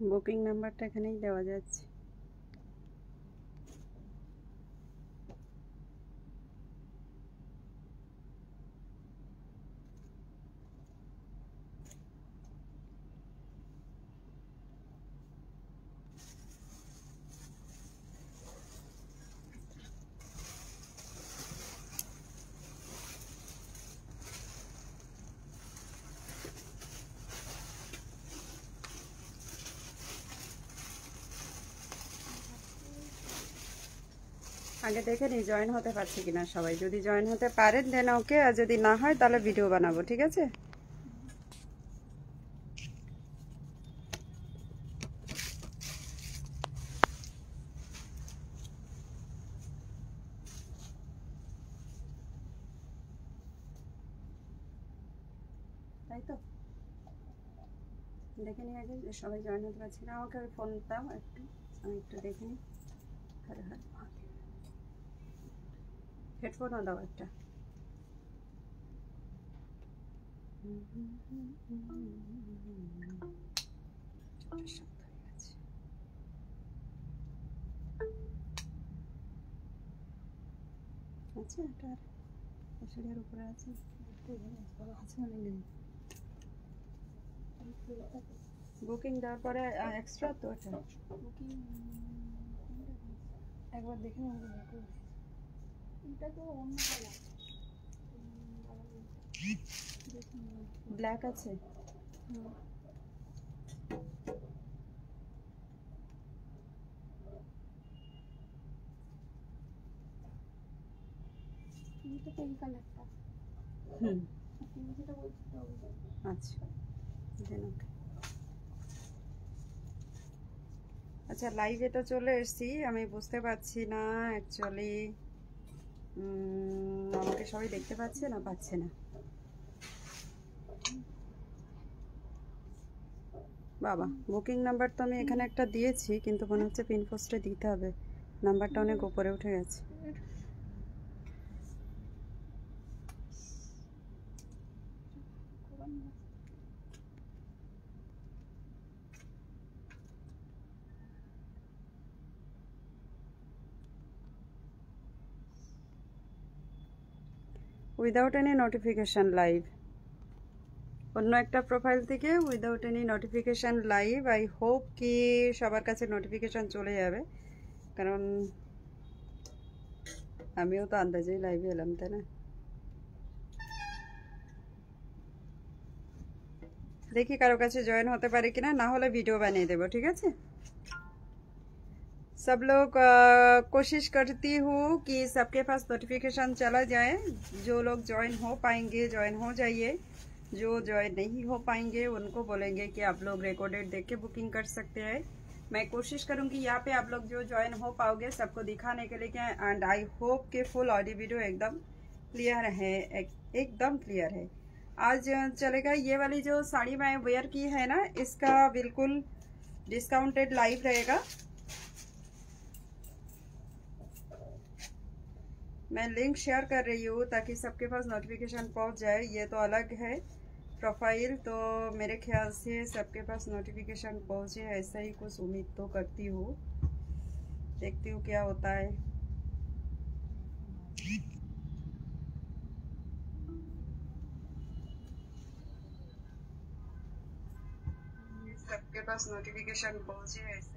Booking নাম্বারটা এখানেই দেওয়া যাচ্ছে। আগে দেখে নি জয়েন হতে পারছে কিনা সবাই। যদি জয়েন হতে পারেন দেন ওকে আর যদি না হয়, তাহলে ভিডিও বানাবো, ঠিক আছে? তাই তো? দেখে নিই আগে সবাই জয়েন হতে পারছি না। আমাকে ফোন দাও একটু, আমি একটু দেখে নিই। হরে মহাদেব হেডফোনও দাও একটা। আছে উপরে আছে? আছে অনেক দিন। বুকিং দেওয়ার পরে এক্সট্রা তো এটা? একবার দেখে নেব। ব্ল্যাক আছে? আচ্ছা আচ্ছা লাইভ এটা চলে এসছি আমি বুঝতে পারছি না অ্যাকচুয়ালি আমাকে সবাই দেখতে পাচ্ছে না পাচ্ছে না? বাবা বুকিং নাম্বার তো আমি এখানে একটা দিয়েছি, কিন্তু মনে হচ্ছে পিনপোস্টে দিতে হবে। নাম্বারটা অনেক উপরে উঠে গেছে। উইদাউট এনি নোটিফিকেশান লাইভ অন্য একটা প্রোফাইল থেকে without any notification live I hope কি সবার কাছে নোটিফিকেশান চলে যাবে। কারণ আমিও তো আন্দাজেই লাইভে এলাম, তাই না? দেখি কারও কাছে জয়েন হতে পারে কিনা, না হলে ভিডিও বানিয়ে দেবো, ঠিক আছে? सब लोग कोशिश करती हूँ कि सबके पास नोटिफिकेशन चला जाए। जो लोग ज्वाइन हो पाएँगे ज्वाइन हो जाइए। जो ज्वाइन नहीं हो पाएँगे उनको बोलेंगे कि आप लोग रिकॉर्डेड देख के बुकिंग कर सकते हैं। मैं कोशिश करूँगी यहाँ पे आप लोग जो ज्वाइन हो पाओगे सबको दिखाने के लिए क्या एंड आई होप कि फुल ऑडियो वीडियो एकदम क्लियर है एक, एकदम क्लियर है। आज चलेगा ये वाली जो साड़ी मैं वेयर की है ना इसका बिल्कुल डिस्काउंटेड लाइव रहेगा। मैं लिंक शेयर कर रही हूँ ताकि सबके पास नोटिफिकेशन पहुँच जाए। ये तो अलग है प्रोफ़ाइल तो मेरे ख्याल से सबके पास नोटिफिकेशन पहुँचे, ऐसा ही कुछ उम्मीद तो करती हूँ। देखती हूँ क्या होता है। सबके पास नोटिफिकेशन पहुँचे, ऐसा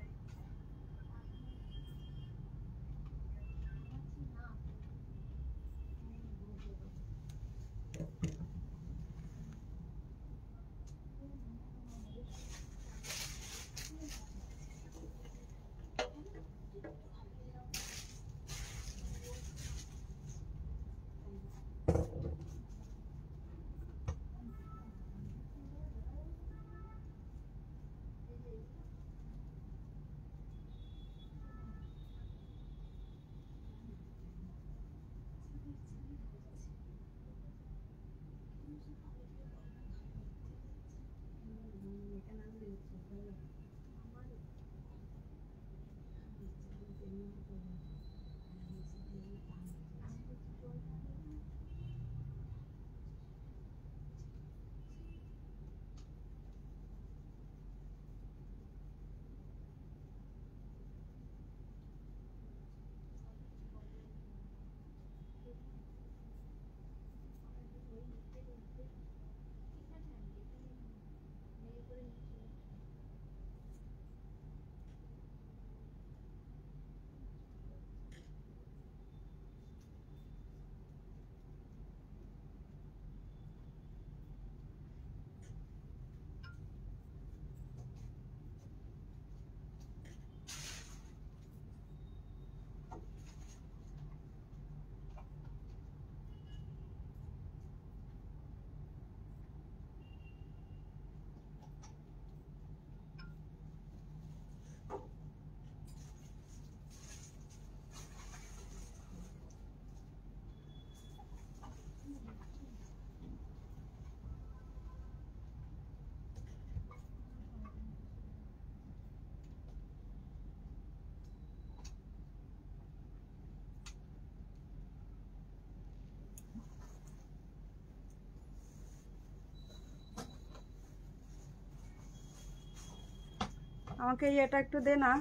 আমাকে এটা একটু দে না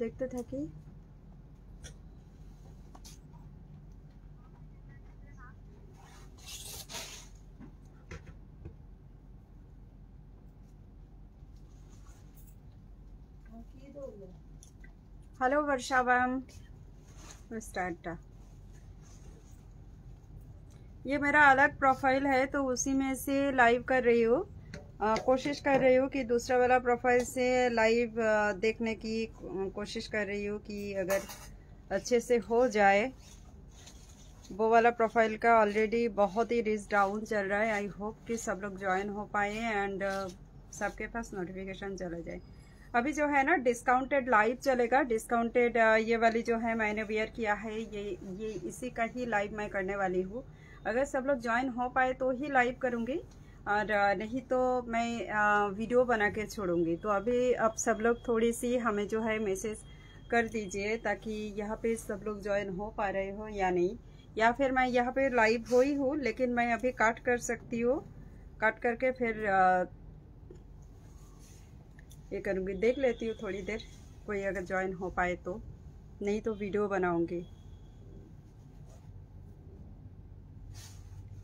দেখতে থাকি हेलो वर्षा मैम स्टार्ट ये मेरा अलग प्रोफाइल है तो उसी में से लाइव कर रही हूँ कोशिश कर रही हूँ कि दूसरा वाला प्रोफ़ाइल से लाइव देखने की कोशिश कर रही हूँ कि अगर अच्छे से हो जाए। वो वाला प्रोफ़ाइल का ऑलरेडी बहुत ही रिस्क डाउन चल रहा है। आई होप कि सब लोग ज्वाइन हो पाए एंड सबके पास नोटिफिकेशन चला जाए। अभी जो है ना डिस्काउंटेड लाइव चलेगा। डिस्काउंटेड ये वाली जो है मैंने वेयर किया है, ये ये इसी का ही लाइव मैं करने वाली हूँ। अगर सब लोग ज्वाइन हो पाए तो ही लाइव करूँगी। और नहीं तो मैं वीडियो बना के छोड़ूँगी। तो अभी अब सब लोग थोड़ी सी हमें जो है मैसेज कर दीजिए ताकि यहाँ पे सब लोग ज्वाइन हो पा रहे हो या नहीं। या फिर मैं यहाँ पे लाइव हो ही हूँ, लेकिन मैं अभी काट कर सकती हूँ। काट करके फिर ये करूँगी। देख लेती हूँ थोड़ी देर, कोई अगर ज्वाइन हो पाए तो। नहीं तो वीडियो बनाऊँगी।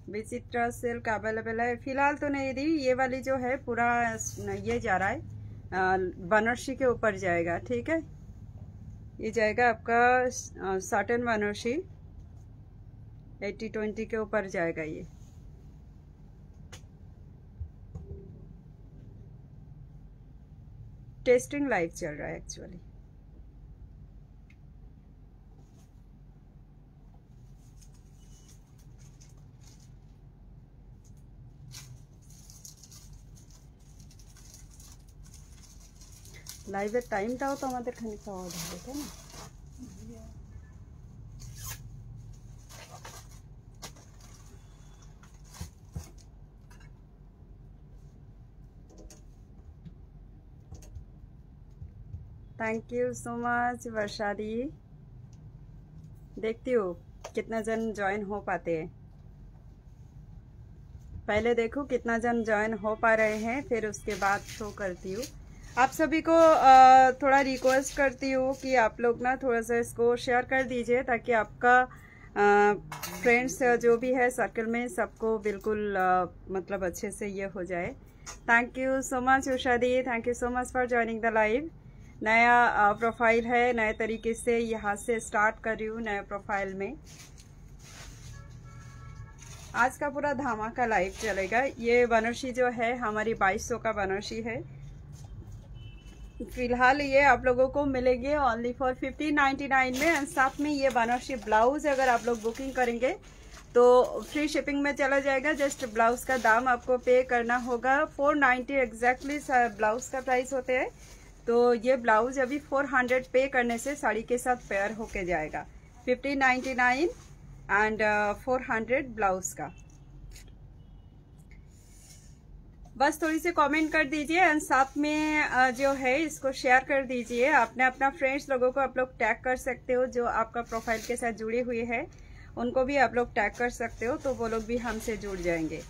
विचित्रा सिल्क अवेलेबल है। फ़िलहाल तो नहीं दी, ये वाली जो है, पूरा ये जा रहा है। बनारसी के ऊपर जाएगा, ठीक है? ये जाएगा आपका साटन बनारसी एट्टी ट्वेंटी के ऊपर जाएगा ये। टेस्टिंग लाइव चल रहा है एक्चुअली লাইভের টাইমটাও তো আমাদের খানিকটা অড হবে তাই না thank you so much Varsha di देखती हूँ कितना जन ज्वाइन हो पाते हैं पहले देखो कितना जन ज्वाइन हो पा रहे हैं फिर उसके बाद शो करती हूँ आप सभी को थोड़ा रिक्वेस्ट करती हूँ कि आप लोग ना थोड़ा सा इसको शेयर कर दीजिए ताकि आपका फ्रेंड्स जो भी है सर्कल में सबको बिल्कुल मतलब अच्छे से ये हो जाए। Thank you so much Usha di. Thank you so much for joining the live नया प्रोफ़ाइल है, नए तरीके से यहाँ से स्टार्ट कर रही हूँ नए प्रोफ़ाइल में। आज का पूरा धामा का लाइव चलेगा। ये बनर्शी जो है, हमारी 2200 का बनर्शी है। फ़िलहाल ये आप लोगों को मिलेंगे only for fifteen ninety nine में एंड साथ में ये बनारसी ब्लाउज अगर आप लोग बुकिंग करेंगे तो फ्री शिपिंग में चला जाएगा। जस्ट ब्लाउज का दाम आपको पे करना होगा। फोर नाइन्टी एग्जैक्टली ब्लाउज का प्राइस होते हैं। तो ये ब्लाउज अभी फोर हंड्रेड पे करने से साड़ी के साथ पेयर होके जाएगा। Fifteen ninety nine and four hundred blouse का। बस थोड़ी सी कमेंट कर दीजिए एंड साथ में जो है इसको शेयर कर दीजिए। अपने अपना फ्रेंड्स लोगों को आप लोग टैग कर सकते हो जो आपका प्रोफ़ाइल के साथ जुड़े हुए हैं। उनको भी आप लोग टैग कर सकते हो तो वो लोग भी हमसे जुड़ जाएँगे।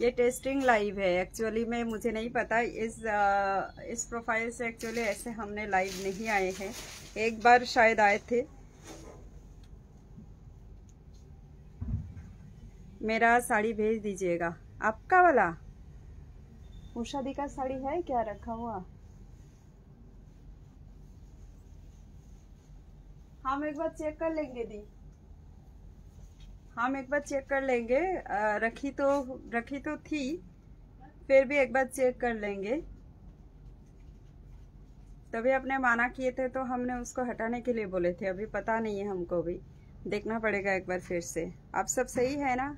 ये टेस्टिंग लाइव है। एक्चुअली में मुझे नहीं पता इस आ, इस प्रोफ़ाइल से एक्चुअली ऐसे हमने लाइव नहीं आए हैं। एक बार शायद आए थे। मेरा साड़ी भेज दीजिएगा। आपका वाला? उषा दी का साड़ी है क्या? रखा हुआ? हम एक बार चेक कर लेंगे दी। हम एक बार चेक कर लेंगे। आ, रखी तो रखी तो थी फिर भी एक बार चेक कर लेंगे। तभी अपने माना किए थे तो हमने उसको हटाने के लिए बोले थे। अभी पता नहीं है हमको भी। देखना पड़ेगा एक बार फिर से। आप सब सही है ना?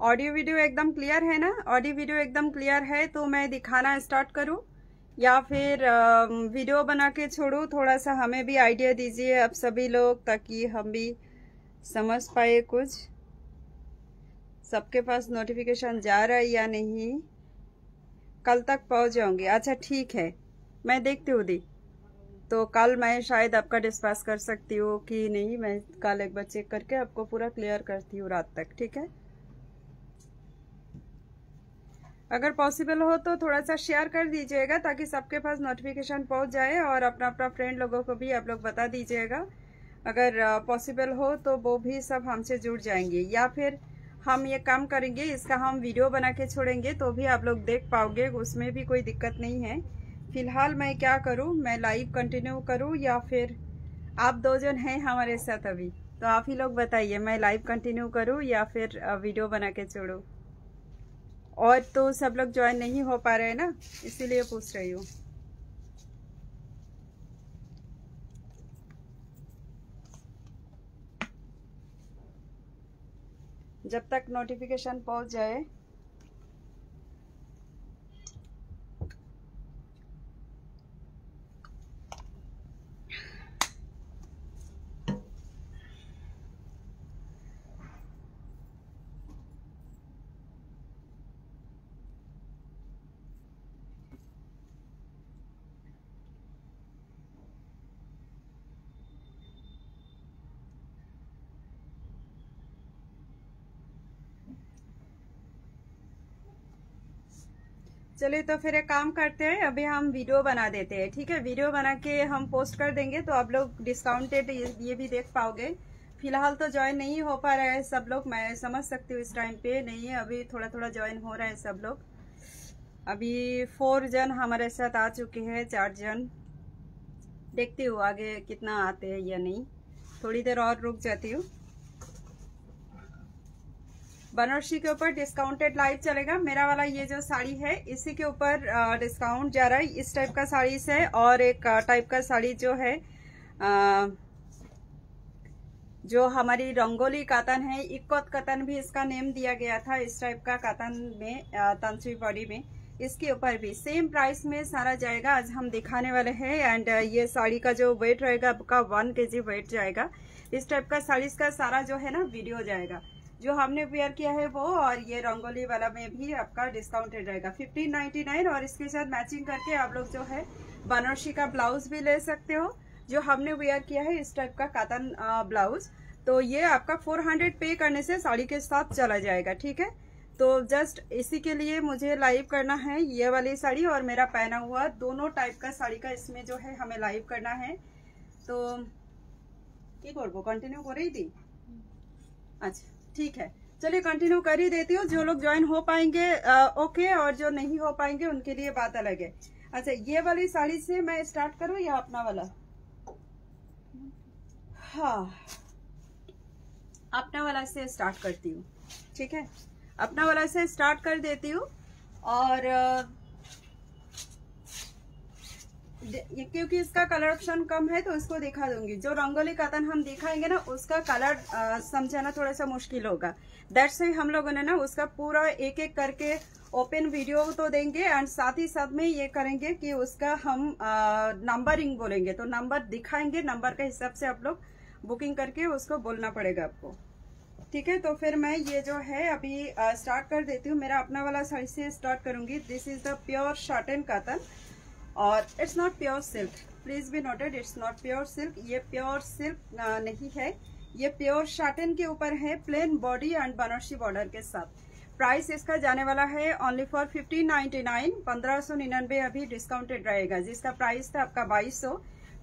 ऑडियो वीडियो एकदम क्लियर है ना? ऑडियो वीडियो एकदम क्लियर है तो मैं दिखाना स्टार्ट करूँ। या फिर वीडियो बना के छोड़ू थोड़ा सा हमें भी आइडिया दीजिए अब सभी लोग, ताकि हम भी समझ पाए कुछ। सबके पास नोटिफिकेशन जा रहा है या नहीं, कल तक पहुँच जाऊँगी अच्छा ठीक है। मैं देखती हूँ दी। तो कल मैं शायद आपका डिस्पास कर सकती हूँ कि नहीं, मैं कल एक बार चेक करके आपको पूरा क्लियर करती हूँ रात तक, ठीक है? अगर पॉसिबल हो तो थोड़ा सा शेयर कर दीजिएगा ताकि सबके पास नोटिफिकेशन पहुँच जाए और अपना अपना फ्रेंड लोगों को भी आप लोग बता दीजिएगा। अगर पॉसिबल हो तो वो भी सब हमसे जुड़ जाएँगे। या फिर हम ये काम करेंगे, इसका हम वीडियो बना के छोड़ेंगे तो भी आप लोग देख पाओगे, उसमें भी कोई दिक्कत नहीं है। फ़िलहाल मैं क्या करूँ? मैं लाइव कंटिन्यू करूँ या फिर आप दो जन हैं हमारे साथ अभी? तो आप ही लोग बताइए, मैं लाइव कंटिन्यू करूँ या फिर वीडियो बना के छोड़ू? और तो सब लोग ज्वाइन नहीं हो पा रहे हैं ना, इसीलिए पूछ रही हूँ। जब तक नोटिफिकेशन पहुँच जाए चलिए तो फिर एक काम करते हैं, अभी हम वीडियो बना देते हैं, ठीक है? वीडियो बना के हम पोस्ट कर देंगे तो आप लोग डिस्काउंटेड ये भी देख पाओगे। फ़िलहाल तो ज्वाइन नहीं हो पा रहा है सब लोग, मैं समझ सकती हूँ इस टाइम पे, नहीं है, अभी थोड़ा थोड़ा ज्वाइन हो रहा है सब लोग। अभी फोर जन हमारे साथ आ चुके हैं, चार जन। देखती हूँ आगे कितना आते हैं या नहीं। थोड़ी देर और रुक जाती हूँ। बनारसी के ऊपर डिस्काउंटेड लाइव चलेगा। मेरा वाला ये जो साड़ी है, इसी के ऊपर डिस्काउंट जा रहा है। इस टाइप का साड़ी से और एक टाइप का साड़ी जो है जो हमारी रंगोली कातन है इक्वत कतन भी इसका नेम दिया गया था, इस टाइप का कातन में तंसवी बॉडी में। इसके ऊपर भी सेम प्राइस में सारा जाएगा। आज हम दिखाने वाले हैं एंड ये साड़ी का जो वेट रहेगा, आपका वन के वेट जाएगा। इस टाइप का साड़ी का सारा जो है ना वीडियो जाएगा। जो हमने वेयर किया है वो और ये रंगोली वाला में भी आपका डिस्काउंटेड रहेगा फिफ्टीन नाइनटी नाइन और इसके साथ मैचिंग करके आप लोग जो है बनारसी का ब्लाउज भी ले सकते हो जो हमने वेयर किया है इस टाइप का कातन ब्लाउज तो ये आपका फोर हंड्रेड पे करने से साड़ी के साथ चला जाएगा ठीक है तो जस्ट इसी के लिए मुझे लाइव करना है ये वाली साड़ी और मेरा पहना हुआ दोनों टाइप का साड़ी का इसमें जो है हमें लाइव करना है तो কি করবো কন্টিনিউ করেই দিই আচ্ছা ठीक है। चलिए कंटिन्यू कर ही देती हूँ। जो लोग ज्वाइन हो पाएँगे आ, ओके और जो नहीं हो पाएँगे उनके लिए बात अलग है। अच्छा ये वाली साड़ी से मैं स्टार्ट करूँ या अपना वाला? हाँ। अपना वाला से स्टार्ट करती हूँ। ठीक है? अपना वाला से स्टार्ट कर देती हूँ। और क्योंकि इसका कलर ऑप्शन कम है तो इसको दिखा दूँगी। जो रंगोली कतन हम दिखाएँगे ना, उसका कलर समझाना थोड़ा सा मुश्किल होगा। दैट से हम लोगों ने ना, उसका पूरा एक एक करके ओपन वीडियो तो देंगे एंड साथ ही साथ में ये करेंगे कि उसका हम नंबरिंग बोलेंगे। तो नंबर दिखाएँगे नंबर के हिसाब से आप लोग बुकिंग करके उसको बोलना पड़ेगा आपको। ठीक है? तो फिर मैं ये जो है, अभी स्टार्ट कर देती हूँ। मेरा अपना वाला साइज़ से स्टार्ट करूँगी। This is the pure short and cotton और it's not pure silk please be noted it's not pure silk ये प्योर सिल्क नहीं है. ये प्योर शाटन के ऊपर है plain body and Banarasi border के साथ. प्राइस इसका जाने वाला है only for fifteen ninety nine पंद्रह सौ निन्यानवे अभी डिस्काउंटेड रहेगा. जिसका प्राइस था आपका बाईस सौ.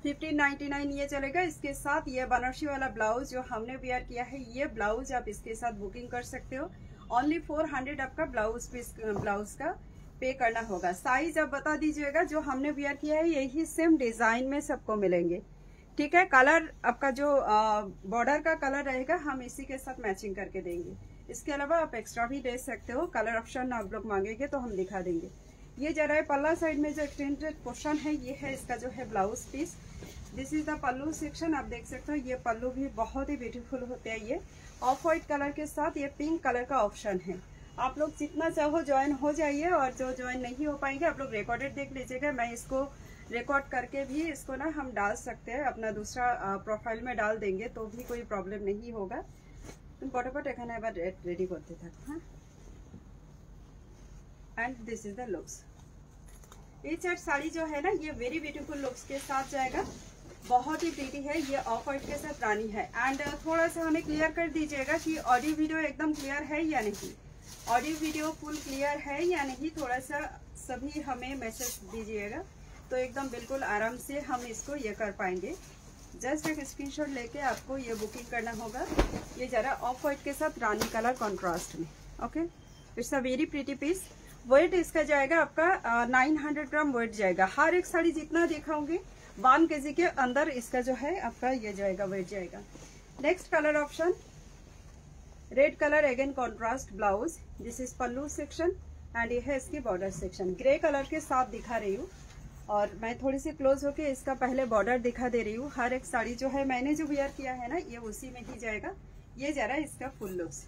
फिफ्टीन नाइनटी नाइन ये चलेगा. इसके साथ ये बनारसी वाला ब्लाउज जो हमने वेयर किया है, ये ब्लाउज आप इसके साथ बुकिंग कर सकते हो. ओनली फोर हंड्रेड आपका ब्लाउज पीस ब्लाउज का. पे करना होगा। साइज़ आप बता दीजिएगा, जो हमने वेयर किया है, यही सेम डिज़ाइन में सबको मिलेंगे। ठीक है? कलर आपका जो बॉर्डर का कलर रहेगा, हम इसी के साथ मैचिंग करके देंगे। इसके अलावा आप एक्स्ट्रा भी दे सकते हो। कलर ऑप्शन आप लोग मांगेंगे तो हम दिखा देंगे। ये जरा है पल्ला साइड में जो एक्सटेंडेड पोर्शन है, ये है इसका जो है blouse piece this is the pallu section आप देख सकते हो, ये पल्लू भी बहुत ही ब्यूटीफुल होते हैं ये। ऑफ़ व्हाइट कलर के साथ ये पिंक कलर का ऑप्शन है। आप लोग जितना चाहो ज्वाइन हो जाइए और जो ज्वाइन नहीं हो पाएँगे, आप लोग रिकॉर्डेड देख लीजिएगा। मैं इसको रिकॉर्ड करके भी इसको ना हम डाल सकते हैं, अपना दूसरा प्रोफ़ाइल में डाल देंगे तो भी कोई प्रॉब्लम नहीं होगा। तुम फटोफट एखे এবার रेडी करते থাক हाँ? And this is the looks ये चार साड़ी जो है ना, ये वेरी ब्यूटीफुल लुक्स के साथ जाएगा। बहुत ही प्रीटी है, ये ऑफ़ वाइट के साथ रानी है। एंड थोड़ा सा हमें क्लियर कर दीजिएगा कि ऑडियो वीडियो एकदम क्लियर है या नहीं। ऑडियो वीडियो फुल क्लियर है या नहीं, थोड़ा सा सभी हमें मैसेज दीजिएगा। तो एकदम बिल्कुल आराम से हम इसको ये कर पाएँगे। जस्ट एक स्क्रीनशॉट लेके आपको ये बुकिंग करना होगा। ये जरा ऑफ़ वाइट के साथ रानी कलर कॉन्ट्रास्ट में okay it's a very pretty piece weight इसका जाएगा आपका नाइन हंड्रेड ग्राम वेट जाएगा। हर एक साड़ी जितना दिखाऊँगी वन के के अंदर इसका जो है आपका ये जाएगा वेट जाएगा। Next colour option red colour again contrast blouse this is pallu section and ये है इसकी बॉर्डर सेक्शन ग्रे कलर के साथ दिखा रही हूँ और मैं थोड़ी सी क्लोज होके इसका पहले बॉर्डर दिखा दे रही हूँ। हर एक साड़ी जो है मैंने जो वेयर किया है ना, ये उसी में ही जाएगा। ये जा रहा है इसका full looks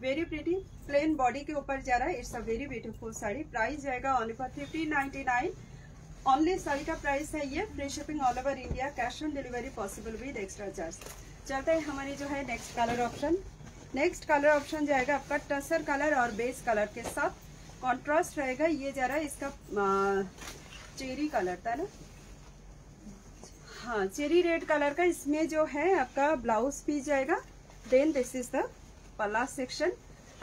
very pretty plain body के ऊपर जा रहा है। It's a very beautiful sari. Price जाएगा only for fifteen ninety nine only sari का प्राइस है ये। Free shipping all over India cash on delivery possible with extra charge चलते हैं हमारी जो है next colour option next colour option जाएगा आपका टसर कलर और बेस कलर के साथ। कॉन्ट्रास्ट रहेगा, ये जा रहा है चेरी कलर था ना? हाँ चेरी रेड कलर का इसमें जो है आपका ब्लाउज पीस जाएगा। Then this is the palla section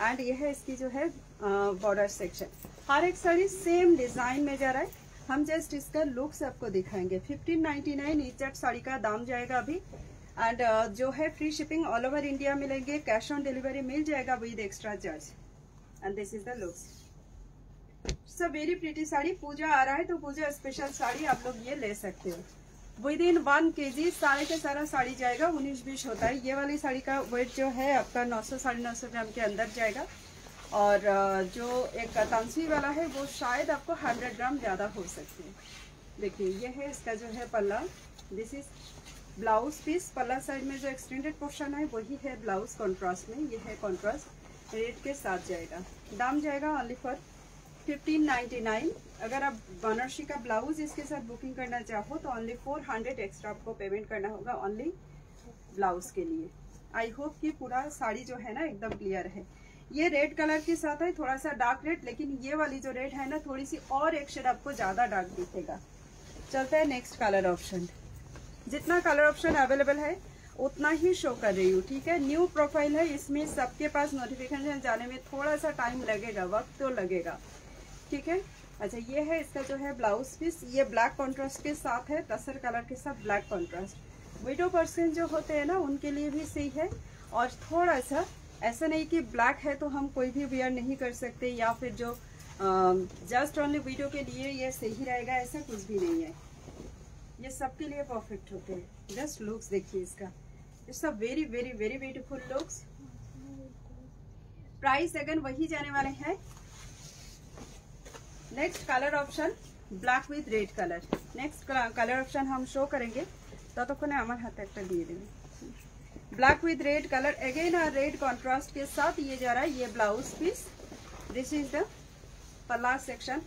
and ये है इसकी जो है बॉर्डर सेक्शन हर एक साड़ी सेम डिज़ाइन में जा रहा है। हम जस्ट इसका लुक्स आपको दिखाएँगे। 1599 ईच साड़ी का दाम जाएगा अभी। एंड uh, जो है free shipping all over India मिलेंगे। कैश ऑन डिलीवरी मिल जाएगा with extra charge and this is the looks सब वेरी प्रीटी साड़ी। पूजा आ रहा है तो पूजा स्पेशल साड़ी आप लोग ये ले सकते हो। विद इन वन के जी सारे के सारा साड़ी जाएगा। उन्नीस बीस होता है। ये वाली साड़ी का वेट जो है आपका नौ सौ साढ़े नौ सौ ग्राम के अंदर जाएगा। और जो एक तानसी वाला है वो शायद आपको हंड्रेड ग्राम ज़्यादा हो सकती है। देखिए ये है इसका जो है palla. This is blouse piece palla side में जो एक्सटेंडेड पोर्शन है, वही है ब्लाउज कॉन्ट्रास्ट में। ये है कॉन्ट्रास्ट रेट के साथ जाएगा। दाम जाएगा only for fifteen ninety nine अगर आप बनारसी का ब्लाउज इसके साथ बुकिंग करना चाहो तो ओनली फोर हंड्रेड एक्स्ट्रा आपको पेमेंट करना होगा ओनली ब्लाउज के लिए। आई होप कि पूरा साड़ी जो है ना, एकदम क्लियर है। ये रेड कलर के साथ है थोड़ा सा डार्क रेड लेकिन ये वाली जो रेड है ना थोड़ी सी और एक शेड आपको ज़्यादा डार्क दिखेगा। चलता है नेक्स्ट कलर ऑप्शन जितना कलर ऑप्शन अवेलेबल है, उतना ही शो कर रही हूँ, ठीक है? न्यू प्रोफ़ाइल है, इसमें सबके पास नोटिफिकेशन जाने में थोड़ा सा टाइम लगेगा, वक्त तो लगेगा, ठीक है? अच्छा ये है इसका जो है ब्लाउज पीस ये ब्लैक कॉन्ट्रास्ट के साथ है तसर कलर के साथ ब्लैक कॉन्ट्रास्ट विडो पर्सन जो होते हैं ना, उनके लिए भी सही है, और थोड़ा सा ऐसा नहीं कि ब्लैक है तो हम कोई भी वेयर नहीं कर सकते, या फिर जो जस्ट ओनली वीडियो के लिए ये सही रहेगा, ऐसा कुछ भी नहीं है। ये सबके लिए परफेक्ट होते हैं जस्ट लुक्स देखिए इसका it's a very very very beautiful looks price again वही जाने वाले हैं next colour option black with red colour next colour option हम शो करेंगे ততক্ষণে আমার হাতে একটা দিয়ে देंगे black with red colour again red contrast के साथ ये जा रहा है ये blouse piece this is the pallu section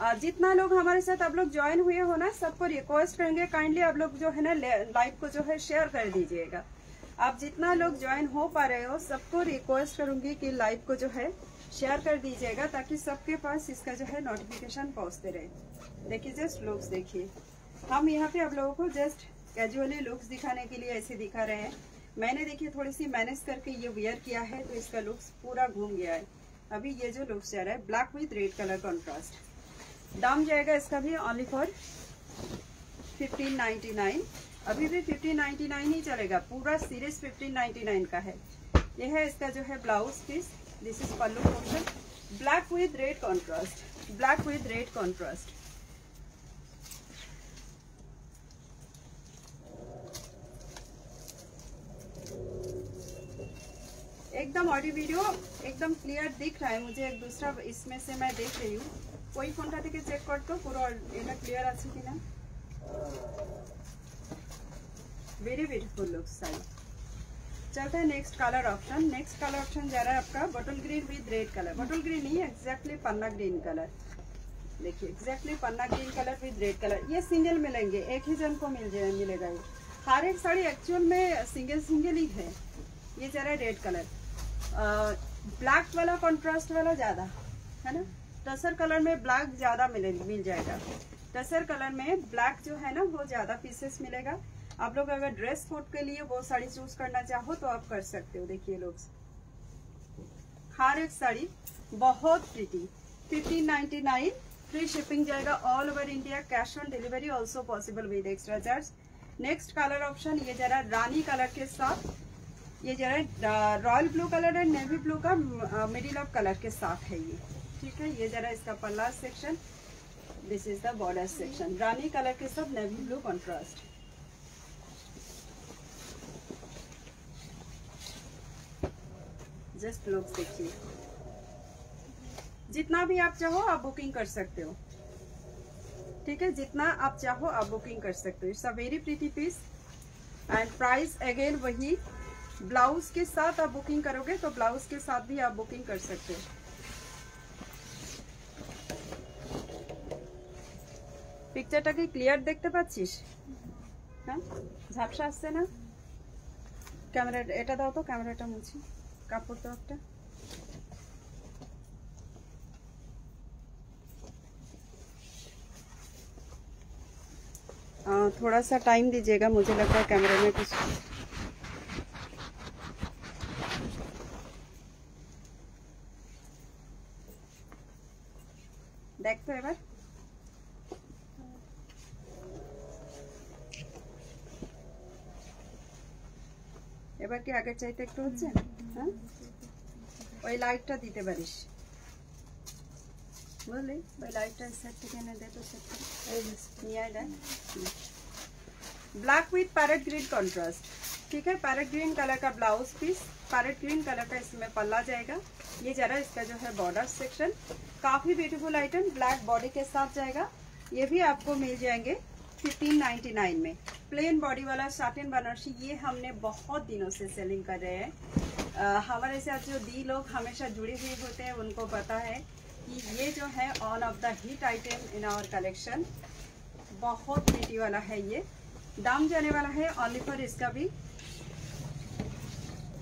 जितना लोग हमारे साथ आप लोग ज्वाइन हुए हो ना, सबको रिक्वेस्ट करेंगे काइंडली आप लोग जो है ना लाइव को जो है शेयर कर दीजिएगा। आप जितना लोग ज्वाइन हो पा रहे हो, सबको रिक्वेस्ट करूँगी कि लाइव को जो है शेयर कर दीजिएगा, ताकि सबके पास इसका जो है नोटिफिकेशन पहुँचते रहे। देखिए जस्ट लुक्स देखिए। हम यहाँ पे आप लोगों को जस्ट कैजुअली लुक्स दिखाने के लिए ऐसे दिखा रहे हैं। मैंने देखिए थोड़ी सी मैनेज करके ये वेयर किया है तो इसका लुक्स पूरा घूम गया है। अभी ये जो लुक्स जा रहा है black with red colour contrast दाम जाएगा इसका भी only for fifteen ninety nine अभी भी फिफ्टीन नाइनटी नाइन ही चलेगा, पूरा सीरीज़ फिफ्टीन नाइनटी नाइन का है। यह है इसका जो है blouse piece this is pallu portion black with red contrast black with red contrast एकदम ऑडियो वीडियो एकदम क्लियर दिख रहा है मुझे, एक दूसरा इसमें से मैं देख रही हूँ। ওই ফোনটা থেকে চেক করতো পুরো এটা ক্লিয়ার আছে কিনা? वेरी ब्यूटीफुल लुक साइड चलता है next colour option next colour option जा रहा है आपका bottle green with red colour bottle green नहीं पन्ना ग्रीन कलर देखिए पन्ना green colour with red colour ये सिंगल मिलेंगे, एक ही जन को मिल जाए, मिलेगा ये हर एक साड़ी एक्चुअल में सिंगल सिंगल ही है। ये जा रहा है रेड कलर ब्लैक वाला कॉन्ट्रास्ट वाला ज़्यादा, है ना? टसर कलर में ब्लैक ज़्यादा मिले, मिल जाएगा। टसर कलर में ब्लैक जो है ना, वो ज़्यादा पीसेस मिलेगा। आप लोग अगर ड्रेस कोड के लिए वो साड़ी चूज़ करना चाहो तो आप कर सकते हो, देखिए लोग। हर एक साड़ी बहुत pretty fifteen ninety nine free shipping जाएगा all over India cash on delivery also possible with extra charge next colour option ये जरा रानी कलर के साथ। ये जरा रॉयल ब्लू कलर है नेवी ब्लू का मिडिल ऑफ़ कलर के साथ है ये। ठीक है, ये जरा इसका palla section this is the border section Rani colour के साथ navy blue contrast just look देखिए। जितना भी आप चाहो, आप बुकिंग कर सकते हो। ठीक है, जितना आप चाहो, आप बुकिंग कर सकते हो। It's a very pretty piece and price again वही। ब्लाउज के साथ आप बुकिंग करोगे तो ब्लाउज के साथ भी आप बुकिंग कर सकते हो। পিকচারটা কি ক্লিয়ার দেখতে পাচ্ছিস হ্যাঁ ঝাপসা আসছে না ক্যামেরা এটা দাও তো ক্যামেরাটা মুছি কাপড় তো একটা आ, थोड़ा सा टाइम दीजिएगा मुझे लगता है कैमरे में कुछ देख तो এবার এবার কি আগের চাইতে একটু হচ্ছে হ্যাঁ ওই লাইটটা দিতে পারিস বুঝলি ওই লাইটটা সেট থেকে এনে দে তো সেট নিয়ে আয় দেখ black with parrot green contrast ठीक है पैरेट ग्रीन कलर का blouse piece parrot green colour का इसमें पल्ला जाएगा ये जरा इसका जो है बॉर्डर सेक्शन काफी ब्यूटीफुल आइटम ब्लैक बॉडी के साथ जाएगा ये भी आपको मिल जाएंगे 1599 में प्लेन बॉडी वाला साटिन बनारसी, ये हमने बहुत दिनों से सेलिंग कर रहे हैं। हमारे साथ जो दी लोग हमेशा जुड़े हुए होते हैं, उनको पता है कि ये जो है on of the hit item in our collection बहुत प्रीटी वाला है ये। दाम जाने वाला है ऑनली फॉर इसका भी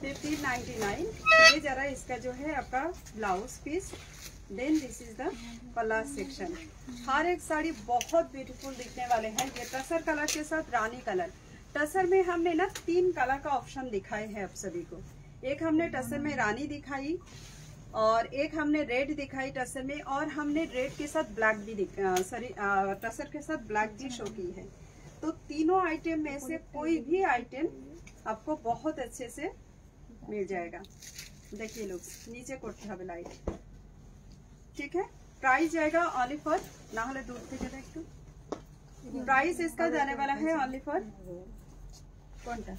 फिफ्टीन नाइन्टी नाइन ये जरा इसका जो है आपका blouse piece then this is the palla section हर एक साड़ी बहुत ब्यूटीफुल दिखने वाले हैं। ये टसर कलर के साथ रानी कलर टसर में हमने ना तीन कलर का ऑप्शन दिखाए हैं आप सभी को। एक हमने टसर में रानी दिखाई और एक हमने रेड दिखाई टसर में और हमने रेड के साथ ब्लैक भी सॉरी टसर के साथ ब्लैक भी शो की है। तो तीनों आइटम में से कोई भी आइटम आपको बहुत अच्छे से मिल जाएगा। देखिए लोग, नीचे कोठा लाइट ठीक है प्राइस जाएगा ऑनली फॉर ना হলে दूर থেকে একটু प्राइस इसका जाने वाला है ऑनली फॉर কোনটা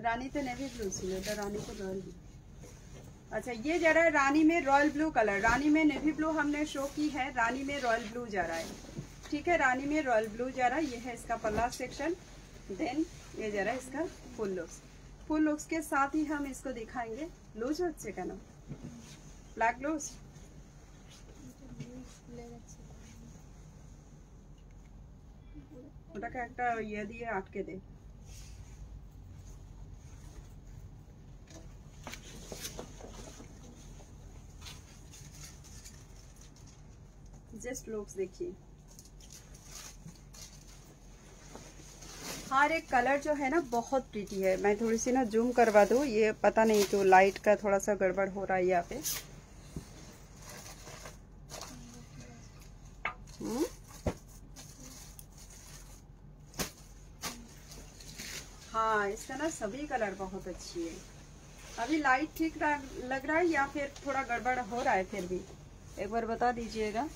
রানীতে নেভি ব্লू ছিল এটা রানীতে রয়্যাল ব্লू अच्छा ये जा रहा है रानी में रॉयल ब्लू कलर रानी में नेवी ब्लू हमने शो की है रानी में रॉयल ब्लू जा रहा है ठीक है रानी में रॉयल ब्लू जा रहा है ये है इसका पल्ला सेक्शन देन ये जा रहा है इसका फुल लुक्स फुल लुक्स के साथ ही हम इसको दिखाएंगे लूज হচ্ছে কেন ব্ল্যাক লুজ ওটাকে একটা ইয়ে দিয়ে আটকে দে जस्ट लुक्स देखिए हर एक कलर जो है ना बहुत प्रीटी है मैं थोड़ी सी ना जूम करवा दूँ ये पता नहीं क्यों लाइट का थोड़ा सा गड़बड़ हो रहा है यहाँ पे हाँ इसका ना सभी कलर बहुत अच्छी है। अभी लाइट ठीक लग रहा है या फिर थोड़ा गड़बड़ हो रहा है फिर भी? एक बार बता दीजिएगा।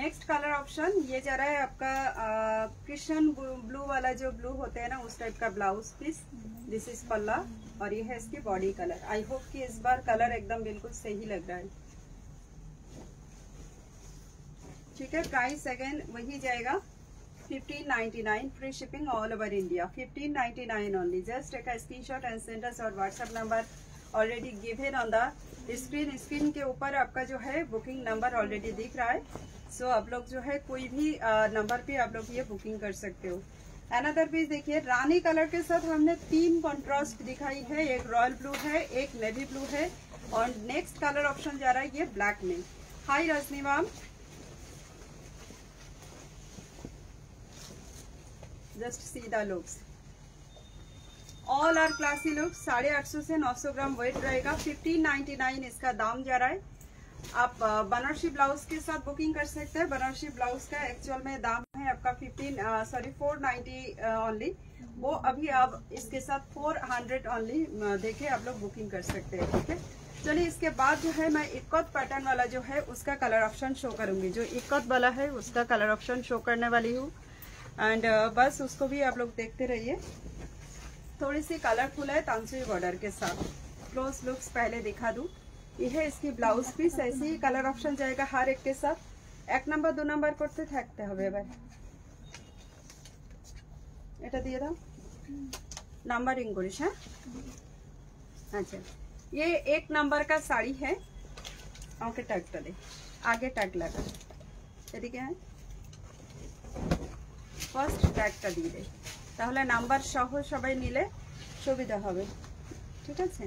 नेक्स्ट कलर ऑप्शन ये जा रहा है आपका क्रिश्चन ब्लू वाला जो ब्लू होते हैं ना, उस टाइप का ब्लाउज पीस दिस इज़ पल्ला और ये है इसकी बॉडी कलर आई होप कि इस बार कलर एकदम बिल्कुल सही लग रहा है। ठीक है प्राइस अगेन वही जाएगा। 1599 free shipping all over India. 1599 only. Just take a screenshot and send us our WhatsApp number already given on the screen screen के ऊपर आपका जो है बुकिंग नंबर ऑलरेडी दिख रहा है। सो so, आप लोग जो है कोई भी नंबर पे आप लोग ये बुकिंग कर सकते हो। अनदर पीस देखिए रानी कलर के साथ हमने तीन कॉन्ट्रास्ट दिखाई है। एक रॉयल ब्लू है एक नेवी ब्लू है। और नेक्स्ट कलर ऑप्शन जा रहा है ये ब्लैक में। Hi Rajni ma'am just see the looks all are classy looks साढ़े आठ सौ से नौ सौ ग्राम वेट रहेगा। फिफ्टीन नाइनटी नाइन इसका दाम जा रहा है। आप बनारसी ब्लाउज के साथ बुकिंग कर सकते हैं। बनारसी ब्लाउज का एक्चुअल में दाम है आपका fifteen sorry four ninety only वो अभी आप इसके साथ फोर हंड्रेड ओनली देखे आप लोग बुकिंग कर सकते हैं, ठीक है? चलिए, इसके बाद जो है मैं इक्कत पैटर्न वाला जो है, उसका कलर ऑप्शन शो करूँगी। जो इक्कत वाला है, उसका कलर ऑप्शन शो करने वाली हूँ। एंड बस उसको भी आप लोग देखते रहिए। थोड़ी सी कलरफुल है तानसुई बॉर्डर के साथ। क्लोज लुक्स पहले दिखा दूँ। यह है इसकी ब्लाउज पीस ऐसे ही कलर ऑप्शन जाएगा हर एक के साथ एक नंबर दो नंबर करते থাকতে হবে এবার এটা দিয়ে দাও নাম্বারিং করিস হ্যাঁ अच्छा ये एक नंबर का साड़ी है আমাকে ট্যাগটা দে আগে ট্যাগ লাগা এদিকে হ্যাঁ ফার্স্ট ট্যাগটা দিয়ে দে তাহলে নাম্বার সহ সবাই নিলে সুবিধা হবে ঠিক আছে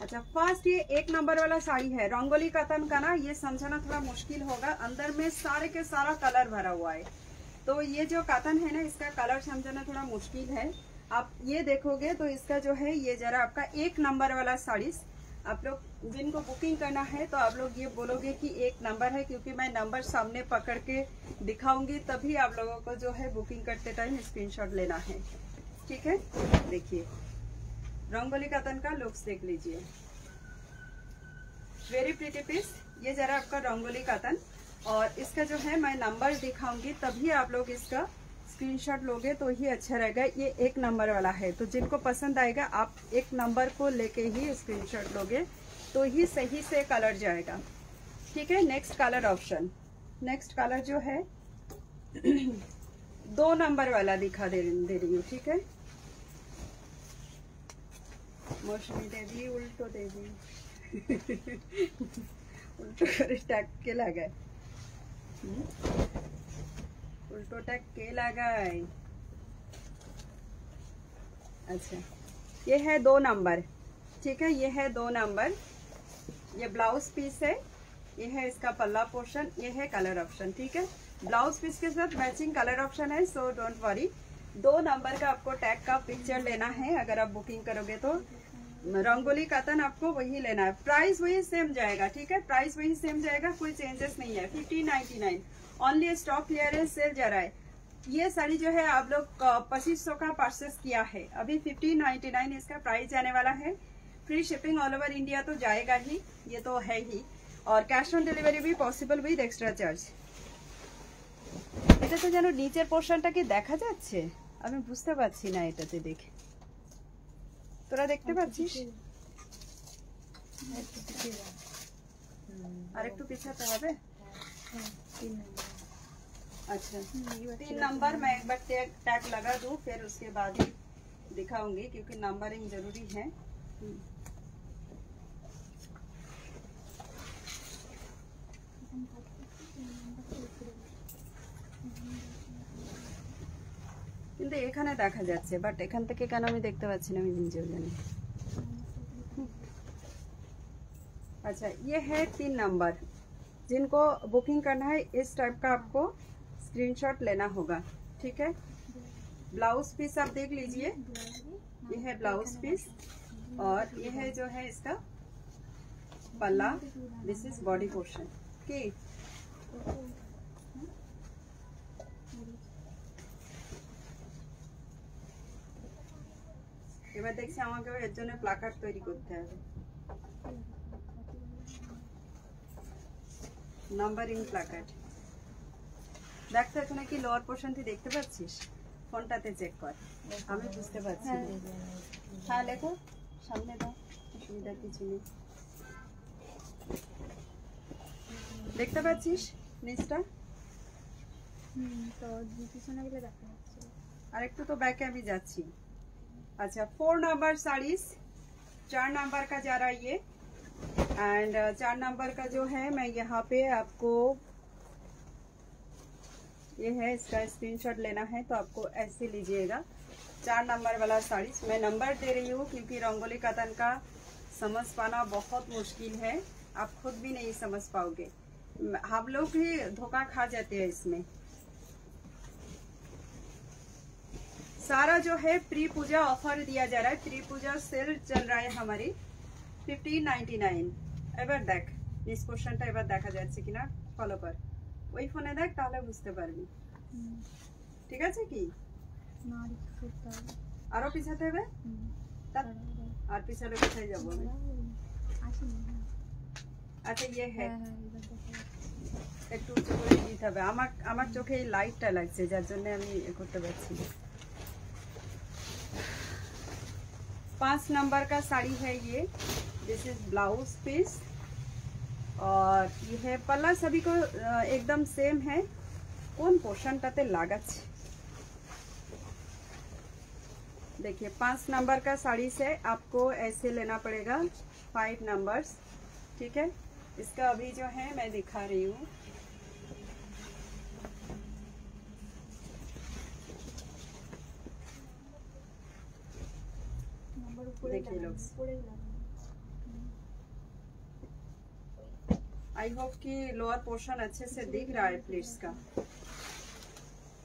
अच्छा फ़र्स्ट ये एक नंबर वाला साड़ी है, रंगोली कतन का ना, ये समझाना थोड़ा मुश्किल होगा। अंदर में सारे के सारा कलर भरा हुआ है। तो ये जो कतन है ना, इसका कलर समझाना थोड़ा मुश्किल है। आप ये देखोगे तो इसका जो है, ये जरा आपका एक नंबर वाला साड़ी। आप लोग, जिनको बुकिंग करना है तो आप लोग ये बोलोगे कि एक नंबर है, क्योंकि मैं नंबर सामने पकड़ के दिखाऊँगी, तभी आप लोगों को जो है बुकिंग करते टाइम स्क्रीनशॉट लेना है। ठीक है? देखिए। रंगोली कतन का लुक्स देख लीजिए। वेरी प्रीटी पीस ये जरा आपका रंगोली कतन और इसका जो है मैं नंबर दिखाऊँगी तभी आप लोग इसका स्क्रीनशॉट लोगे तो ही अच्छा रहेगा। ये एक नंबर वाला है। तो जिनको पसंद आएगा आप एक नंबर को लेके ही स्क्रीनशॉट लोगे तो ही सही से कलर जाएगा। ठीक है? Next colour option next colour जो है दो नंबर वाला दिखा दे, दे रही हूँ। ठीक है? मौसमी उल्टो उल्टो कर के लगाए। हम्म। उल्टो के लगाए। अच्छा। ये है दो नंबर। ठीक है, ये है दो नंबर। ये ब्लाउज पीस है। ये है इसका पल्ला पोर्शन, ये है कलर ऑप्शन। ठीक है? ब्लाउज पीस के साथ मैचिंग कलर ऑप्शन है सो डोंट वरी दो नंबर का आपको टैग का पिक्चर लेना है, अगर आप बुकिंग करोगे तो। रंगोली कतन आपको वही लेना है प्राइस वही सेम जाएगा ठीक है प्राइस वही सेम जाएगा कोई चेंजेस नहीं है fifteen ninety nine only stock clearance sale जा रहा है ये साड़ी जो है आप लोग पच्चीस सौ का परचेस किया है अभी फिफ्टीन नाइनटी नाइन इसका प्राइस जाने वाला है free shipping all over India तो जाएगा ही ये तो है ही और कैश ऑन डिलीवरी भी पसिबल উইথ এক্সট্রা চার্জ এটা তো যেন নিচের পোর্শনটা কি দেখা যাচ্ছে আমি বুঝতে পারছি না এটাতে দেখে তোরা দেখতে পাচ্ছিস আর একটু পিছাতে হবে अच्छा तीन नंबर मैं एक बार टैग टैग लगा दूं फिर उसके बाद ही दिखाऊंगी क्योंकि नंबरिंग जरूरी है কিন্তু এখানে দেখা যাচ্ছে বাট এখান থেকে কেন আমি দেখতে পাচ্ছি না আমি নিজেও জানি अच्छा ये है तीन नंबर जिनको बुकिंग करना है इस टाइप का आपको स्क्रीनशॉट लेना होगा ठीक है ब्लाउज पीस आप देख लीजिए ये है ब्लाउज पीस और ये है जो है इसका पल्ला दिस इज बॉडी पोर्शन की এবার দেখছি আমাকে এর জন্য প্লাকার্ড তৈরি করতে হবে। নাম্বারিং প্লাকার্ড দেখ তো এখানে কি লোয়ার পোর্শন তুই দেখতে পাচ্ছিস? ফোনটাতে চেক কর। আমি বুঝতে পারছি না। হ্যাঁ লেখো। সামনে দাও। অসুবিধা কিছু নেই। দেখতে পাচ্ছিস নিচটা? হুম তো পিছনে গেলে দেখা যাচ্ছে। আর একটু তো ব্যাকে আমি যাচ্ছি। अच्छा फोर नंबर साड़ीज चार नंबर का जा रहा है ये। एंड चार नंबर का जो है, मैं यहाँ पे आपको ये है, इसका स्क्रीनशॉट लेना है तो आपको ऐसे लीजिएगा। चार नंबर वाला साड़ी मैं नंबर दे रही हूँ, क्योंकि रंगोली कतन का समझ पाना बहुत मुश्किल है। आप खुद भी नहीं समझ पाओगे। हम लोग ही धोखा खा जाते हैं इसमें। सारा जो है प्री पूजा ऑफर दिया जा रहा है प्री पूजा सेल चल रहा है हमारी ফিফটিন নাইনটি নাইন এবার দেখ নিস পোর্শনটা এবার দেখা যাচ্ছে কিনা ফলো কর ওই ফোনে দেখ তাহলে বুঝতে পারবি ঠিক আছে কি না রিক্স করতে হবে আরো পিছাতে হবে হুম। তা- তারপরে আর পিছালে কোথায় যাবো আমি আসেনি হ্যাঁ আচ্ছা ইয়ে হ্যাঁ হ্যাঁ হ্যাঁ এবার দেখা যাচ্ছে একটু উঁচু করে দিতে হবে আমার আমার চোখে এই লাইটটা লাগছে যার জন্য আমি এ করতে পারছি पाँच नंबर का साड़ी है ये। दिस इज़ ब्लाउज पीस और ये है पल्ला, सभी को एकदम सेम है। कौन पोर्शन टाते लागत? देखिए, पाँच नंबर का साड़ी से आपको ऐसे लेना पड़ेगा फाइव नंबर्स ठीक है? इसका अभी जो है, मैं दिखा रही हूँ। देखिए लोग। উপরে লাগানো आई होप कि लोअर पोर्शन अच्छे से दिख रहा है प्लेट्स का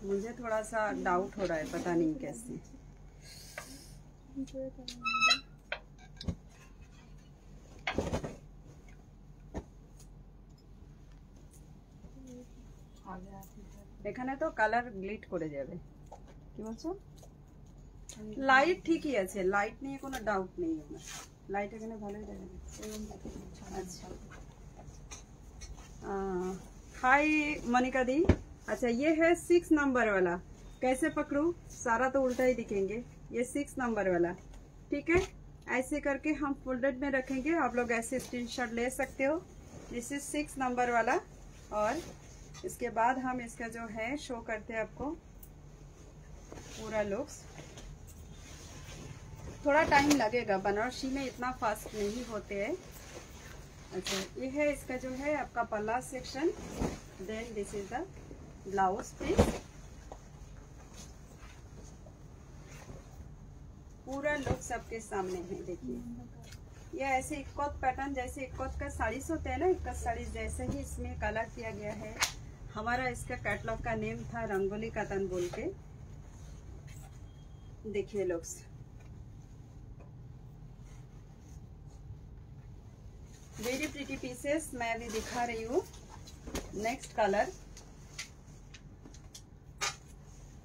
मुझे थोड़ा सा डाउट हो रहा है पता नहीं कैसे ভিতরে লাগানো এখানে তো কালার গ্লিট করে যাবে কি বলছো লাইট ঠিকই আছে লাইট নিয়ে কোনো ডাউট নেই আমার লাইট এখানে ভালোই দেখা যাচ্ছে अच्छा हाय मोनिका दी अच्छा ये है सिक्स नंबर वाला कैसे पकड़ू सारा तो उल्टा ही दिखेंगे ये सिक्स नंबर वाला ठीक है ऐसे करके हम फोल्डेड में रखेंगे आप लोग ऐसे स्क्रीनशॉट ले सकते हो दिस इज सिक्स नंबर वाला और इसके बाद हम इसका जो है शो करते हैं आपको पूरा लुक्स थोड़ा टाइम लगेगा, बनारसी में इतना फास्ट नहीं होते हैं। अच्छा ये है इसका जो है आपका palla section then this is the blouse piece पूरा लुक सबके सामने है, देखिए। ये ऐसे इक्कोत पैटर्न जैसे इक्कोत का साड़ीज होते हैं ना इक्कत साड़ीज जैसे ही इसमें कलर किया गया है। हमारा इसका कैटलॉग का नेम था रंगोली कतन बोल के। देखिए लुक्स वेरी प्रीटी पीसेस मैं अभी दिखा रही हूँ। नेक्स्ट कलर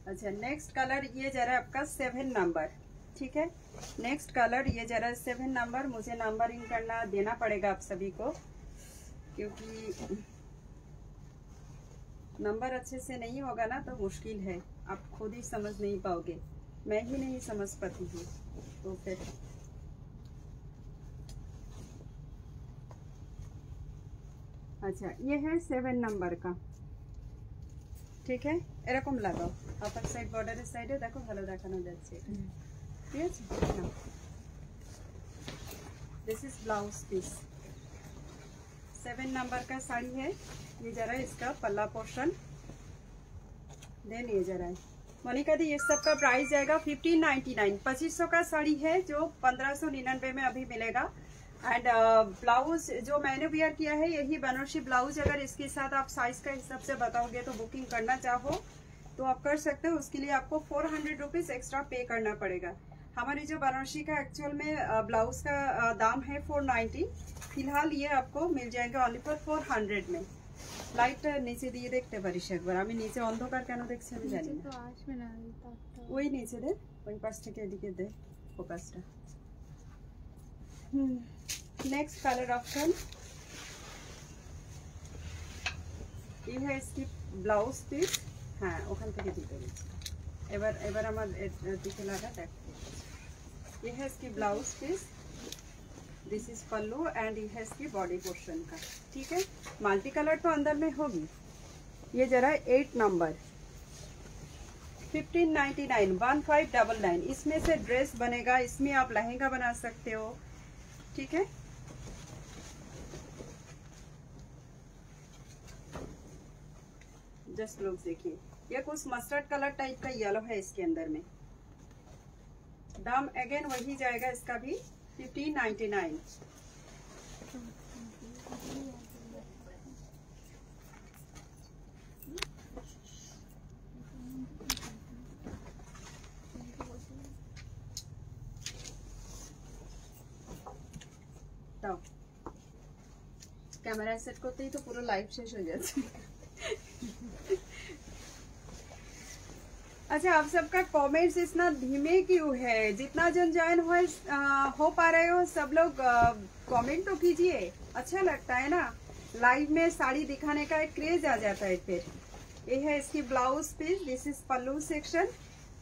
अच्छा नेक्स्ट कलर ये जरा आपका सेवन नंबर ठीक है? नेक्स्ट कलर ये जरा सेवन नंबर मुझे नंबरिंग करना देना पड़ेगा आप सभी को, क्योंकि नंबर अच्छे से नहीं होगा ना तो मुश्किल है। आप खुद ही समझ नहीं पाओगे। मैं ही नहीं समझ पाती हूँ। तो फिर আচ্ছা ये है সেভেন নাম্বার का ঠিক है এরকম লাগাও আপার সাইড বর্ডারের সাইডে দেখো ভালো দেখানো যাচ্ছে এটা। ঠিক আছে this is blouse piece seven number का साड़ी है ये जरा इसका पल्ला पोर्शन देन ये जरा है मोनिका दी ये सब का प्राइस जाएगा फिफ्टीन नाइन्टी नाइन पच्चीस सौ का साड़ी है जो पंद्रह सौ निन्यानवे में अभी मिलेगा एंड ब्लाउज जो मैंने वियर किया है यही बनारसी ब्लाउज अगर इसके साथ आप साइज का हिसाब से बताओगे तो बुकिंग करना चाहो तो आप कर सकते हो उसके लिए आपको four hundred rupees extra pay करना पड़ेगा हमारी जो बनारसी का एक्चुअल में ब्लाउज का अ, दाम है फोर नाइन्टी फिलहाल ये आपको मिल जाएगा ओनली फॉर फोर हंड्रेड में লাইটটা নিচে দিয়ে দেখতে পারিস একবার আমি নিচে অন্ধকার কেন দেখছি আমি জানি নিচে না তো আসবে না এই তারটা ওই নিচে দে ওই পাশ থেকে এদিকে দে ফোকাসটা হুম नेक्स्ट कलर ऑप्शन ये है इसकी ব্লাউজ পিস হ্যাঁ ওখান থেকে দিতে গেছি এবার এবার আমার এ- এর দিকে লাগা দেখ ये है इसकी blouse piece this is pallu and ये है इसकी बॉडी पोर्शन का ठीक है मल्टी कलर तो अंदर में होगी ये जरा eight number fifteen ninety nine one five double nine इसमें से ड्रेस बनेगा इसमें आप लहंगा बना सकते हो ठीक है? जस्ट लुक देखिए। ये कुछ मस्टर्ड कलर टाइप का येलो है इसके अंदर में। दाम अगेन वही जाएगा इसका भी fifteen ninety nine camera set করতেই তো পুরো লাইভ শেষ হয়ে যাচ্ছে अच्छा आप सबका कमेंट्स इतना धीमे क्यों है जितना जन ज्वाइन हो हो पा रहे हो सब लोग कमेंट तो कीजिए अच्छा लगता है ना लाइव में साड़ी दिखाने का एक क्रेज आ जाता है फिर ये है इसकी blouse piece this is pallu section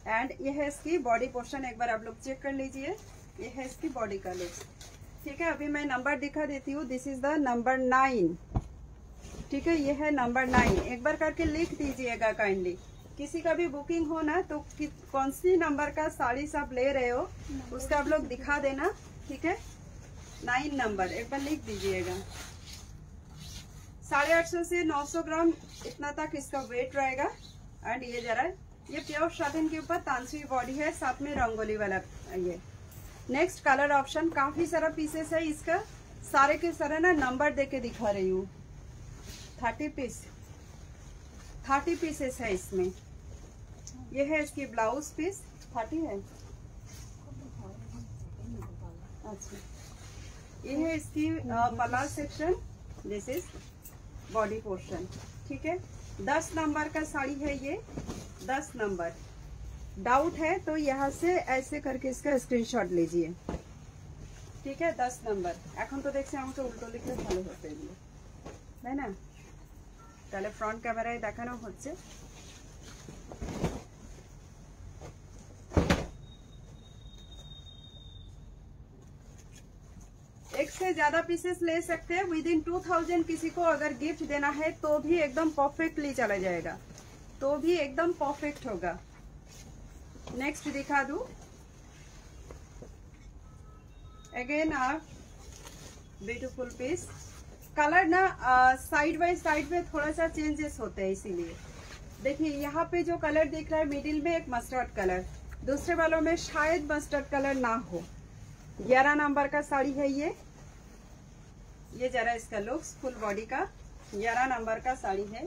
and ये है इसकी बॉडी पोर्शन एक बार आप लोग चेक कर लीजिए ये है इसकी बॉडी का लुक ठीक है, अभी मैं नंबर दिखा देती हूँ। This is the number nine ठीक है, ये है नंबर नाइन एक बार करके लिख दीजिएगा काइंडली किसी का भी बुकिंग हो ना तो कौन सी नंबर का साड़ी सब ले रहे हो, उसका आप लोग दिखा देना। ठीक है? नाइन नंबर एक बार लिख दीजिएगा। साढ़े आठ सौ से नौ सौ ग्राम, इतना तक इसका वेट रहेगा। एंड ये जरा, ये प्योर शादिन के ऊपर तानसुई बॉडी है, साथ में रंगोली वाला, ये। नेक्स्ट कलर ऑप्शन काफ़ी सारा पीसेस है इसका। सारे के सारे ना नंबर दे के दिखा रही हूँ। थर्टी पीस थर्टी पीसेस है इसमें। ये है इसकी ब्लाउज पीस थर्टी है। अच्छा। ये है इसकी palla section this is body portion ठीक है? दस नंबर का साड़ी है ये, दस नंबर डाउट है तो यहाँ से ऐसे करके इसका स्क्रीनशॉट लीजिए ঠিক আছে দশ নম্বর এখন তো দেখছি আমাকে উল্টো লিখলে ভালো হতো এগুলো তাই না তাহলে ফ্রন্ট ক্যামেরায় দেখানো হচ্ছে एक से ज्यादा पीसेस ले सकते हैं विद इन टू थाउजेंड किसी को अगर गिफ्ट देना है तो भी एकदम परफेक्टली चला जाएगा तो भी एकदम परफेक्ट होगा नेक्स्ट दिखा दू। अगेन आप ब्यूटीफुल पीस कलर ना साइड बाय साइड में थोड़ा सा चेंजेस होते हैं इसीलिए। देखिए, यहाँ पे जो कलर दिख रहा है मिडिल में एक मस्टर्ड कलर दूसरे वालों में शायद मस्टर्ड कलर ना हो। ग्यारह नंबर का साड़ी है ये। ये जरा इसका लुक्स फुल बॉडी का। ग्यारह नंबर का साड़ी है।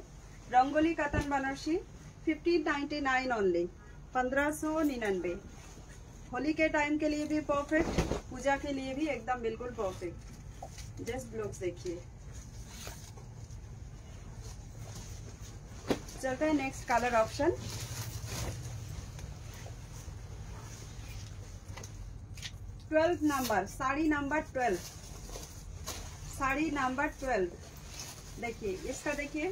Rangoli katan Banarasi fifteen ninety nine only पंद्रह होली के टाइम के लिए भी परफेक्ट पूजा के लिए भी एकदम बिल्कुल परफेक्ट जस्ट लुक्स देखिए। चलते हैं next colour option twelve number sari number twelve sari number twelve देखिए, इसका देखिए,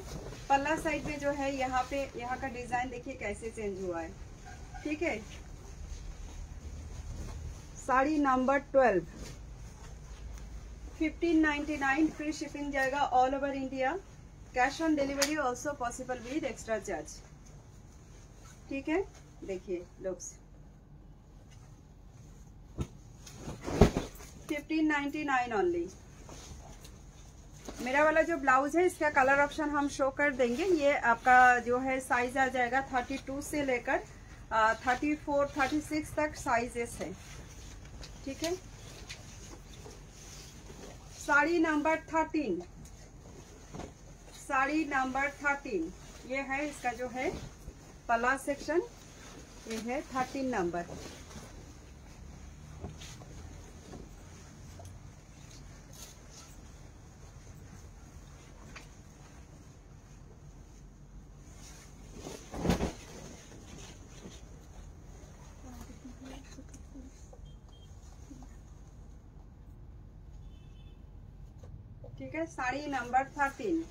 पल्ला साइड में जो है, यहाँ पे, यहाँ का डिज़ाइन देखिए कैसे चेंज हुआ है। ठीक है? Sari number twelve fifteen ninety nine free shipping जाएगा all over India cash on delivery also possible with extra charge ठीक है? देखिए looks fifteen ninety nine only मेरा वाला जो ब्लाउज है, इसका कलर ऑप्शन हम शो कर देंगे। ये आपका जो है साइज़ आ जाएगा थर्टी टू से लेकर थर्टी फोर थर्टी सिक्स तक साइजेस है। ठीक है? Sari number thirteen sari number thirteen ये है, इसका जो है, पला सेक्शन ये है थर्टीन नंबर ठीक है, साड़ी नंबर थर्टीन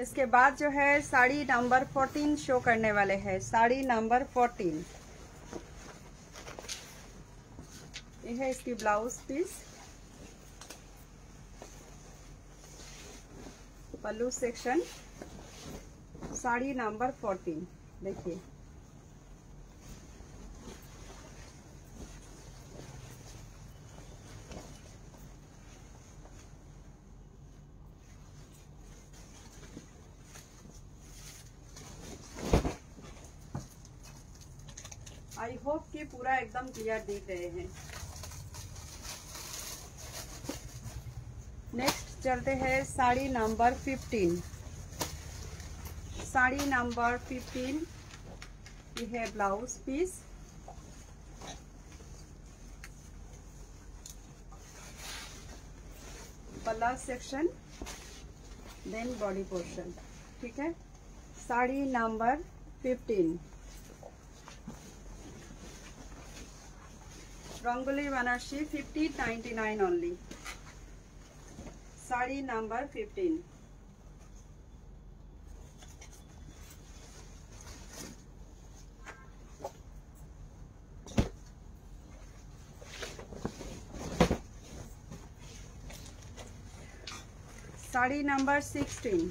इसके बाद जो है, साड़ी नंबर फोर्टीन शो करने वाले हैं। साड़ी नंबर फोर्टीन ये है इसकी blouse piece pallu section sari number fourteen देखिए आई होप कि पूरा एकदम क्लियर दिख रहे हैं। नेक्स्ट चलते हैं sari number fifteen sari number fifteen ये है blouse piece palla section then body portion ठीक है? Sari number fifteen Rangoli Banarasi fifty ninety nine only sari number fifteen sari number sixteen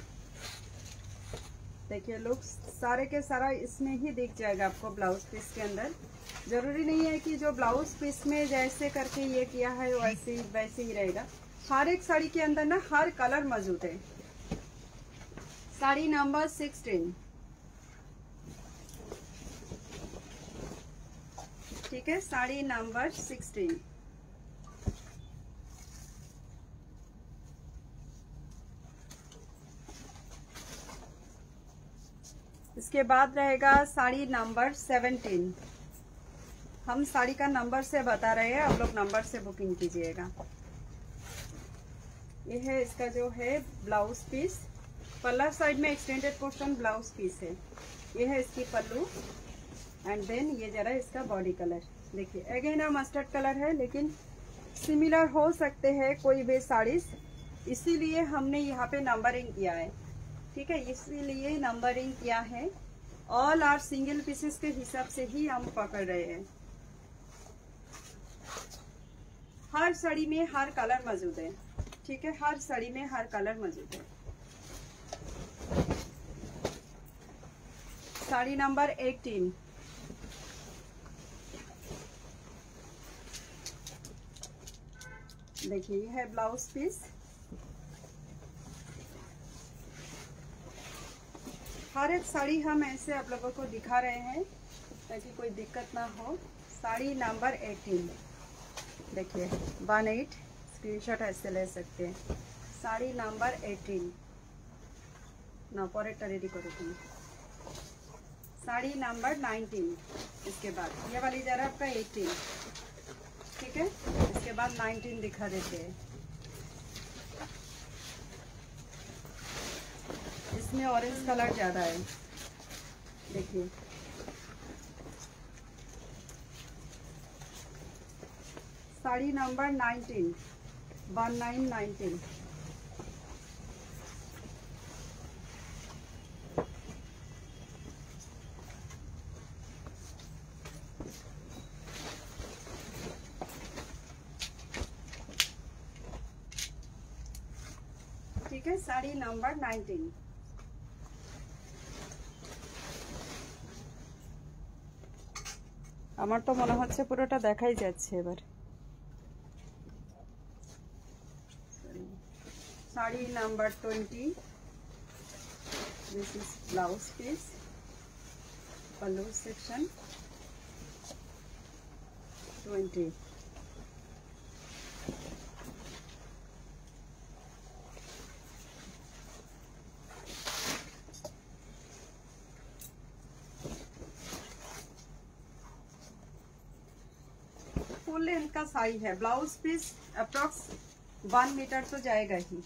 देखिए लुक्स सारे के सारा इसमें ही दिख जाएगा आपको ब्लाउज पीस के अंदर। ज़रूरी नहीं है कि जो ब्लाउज पीस में जैसे करके ये किया है, वैसे वैसे ही रहेगा। हर एक साड़ी के अंदर ना हर कलर मौजूद है। Sari number sixteen. ठीक है, साड़ी नंबर सिक्सटीन। इसके बाद रहेगा साड़ी नंबर सेवेंटीन हम साड़ी का नंबर से बता रहे हैं, आप लोग नंबर से बुकिंग कीजिएगा। ये है इसका जो है ब्लाउज पीस पल्ला साइड में एक्सटेंडेड पोर्शन ब्लाउज पीस है। ये है इसकी पल्लू। एंड देन ये जरा इसका बॉडी कलर देखिए अगेन मस्टर्ड कलर है, लेकिन सिमिलर हो सकते हैं कोई भी साड़ीज। इसीलिए हमने यहाँ पे नंबरिंग किया है। ठीक है, इसीलिए नंबरिंग किया है। ऑल आर सिंगल पीसेस के हिसाब से ही हम पकड़ रहे हैं। हर साड़ी में हर कलर मौजूद है। ठीक है? हर साड़ी में हर कलर मौजूद है। Sari number eighteen. देखिए, ये है ब्लाउज पीस। हर एक साड़ी हम ऐसे आप लोगों को दिखा रहे हैं ताकि कोई दिक्कत ना हो। Sari number eighteen. देखिए वन एट स्क्रीनशॉट ऐसे ले सकते हैं। साड़ी नंबर एटीन ना पर रेडी तो करो तुम। साड़ी नंबर नाइनटीन इसके बाद। ये वाली जा रहा है आपका एटीन ठीक है? इसके बाद नाइनटीन दिखा देते हैं। इसमें ऑरेंज कलर ज़्यादा है। देखिए। sari number nineteen one nine nineteen ঠিক আছে শাড়ি নাম্বার নাইনটিন আমার তো মনে হচ্ছে পুরোটা দেখাই যাচ্ছে এবার Sari number twenty this is blouse piece pallu section twenty full length का साड़ी है। Blouse piece approx one metre तो जाएगा ही।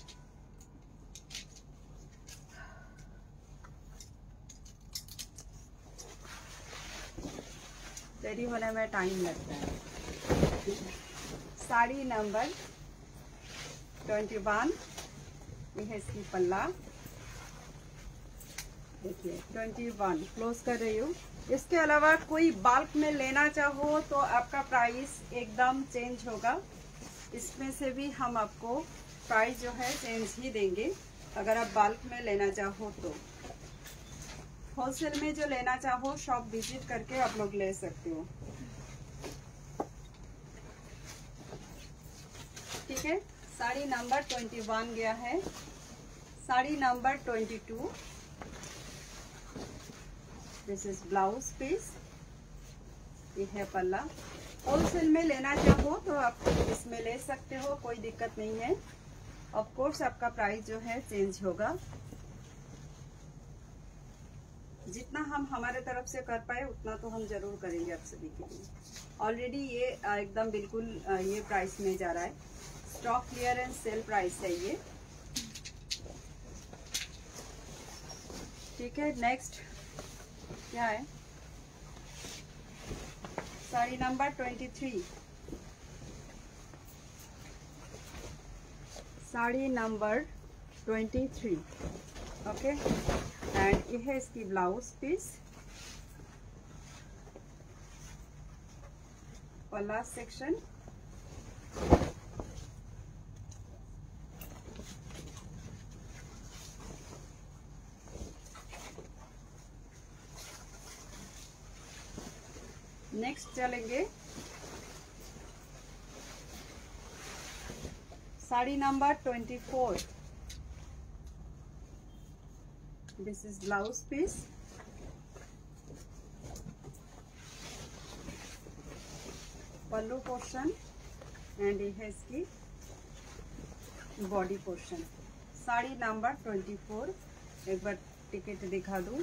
रेडी होने में टाइम लगता है। साड़ी नंबर ट्वेंटी वन ये है इसकी पल्ला। देखिए ट्वेंटी वन क्लोज कर रही हूँ। इसके अलावा कोई बल्क में लेना चाहो तो आपका प्राइस एकदम चेंज होगा। इसमें से भी हम आपको प्राइस जो है चेंज ही देंगे। अगर आप बल्क में लेना चाहो तो। होलसेल में जो लेना चाहो शॉप विज़िट करके आप लोग ले सकते हो। ठीक है? साड़ी नंबर ट्वेंटी वन गया है। Sari number twenty two this is blouse piece ये है पल्ला। होलसेल में लेना चाहो तो आप इसमें ले सकते हो, कोई दिक्कत नहीं है। ऑफ़ कोर्स आपका प्राइस जो है चेंज होगा। जितना हम हमारे तरफ़ से कर पाए, उतना तो हम ज़रूर करेंगे आप सभी के लिए। ऑलरेडी ये एकदम बिल्कुल ये प्राइस में जा रहा है। स्टॉक क्लियरेंस सेल प्राइस है ये। ठीक है नेक्स्ट क्या है? Sari number twenty three sari number twenty three okay and ये है इसकी ब्लाउज पीस और लास्ट सेक्शन नेक्स्ट चलेंगे। Sari number twenty four this is blouse piece. Pallu portion and ये है इसकी body portion sari number twenty four एक बार टिकट दिखा दूँ।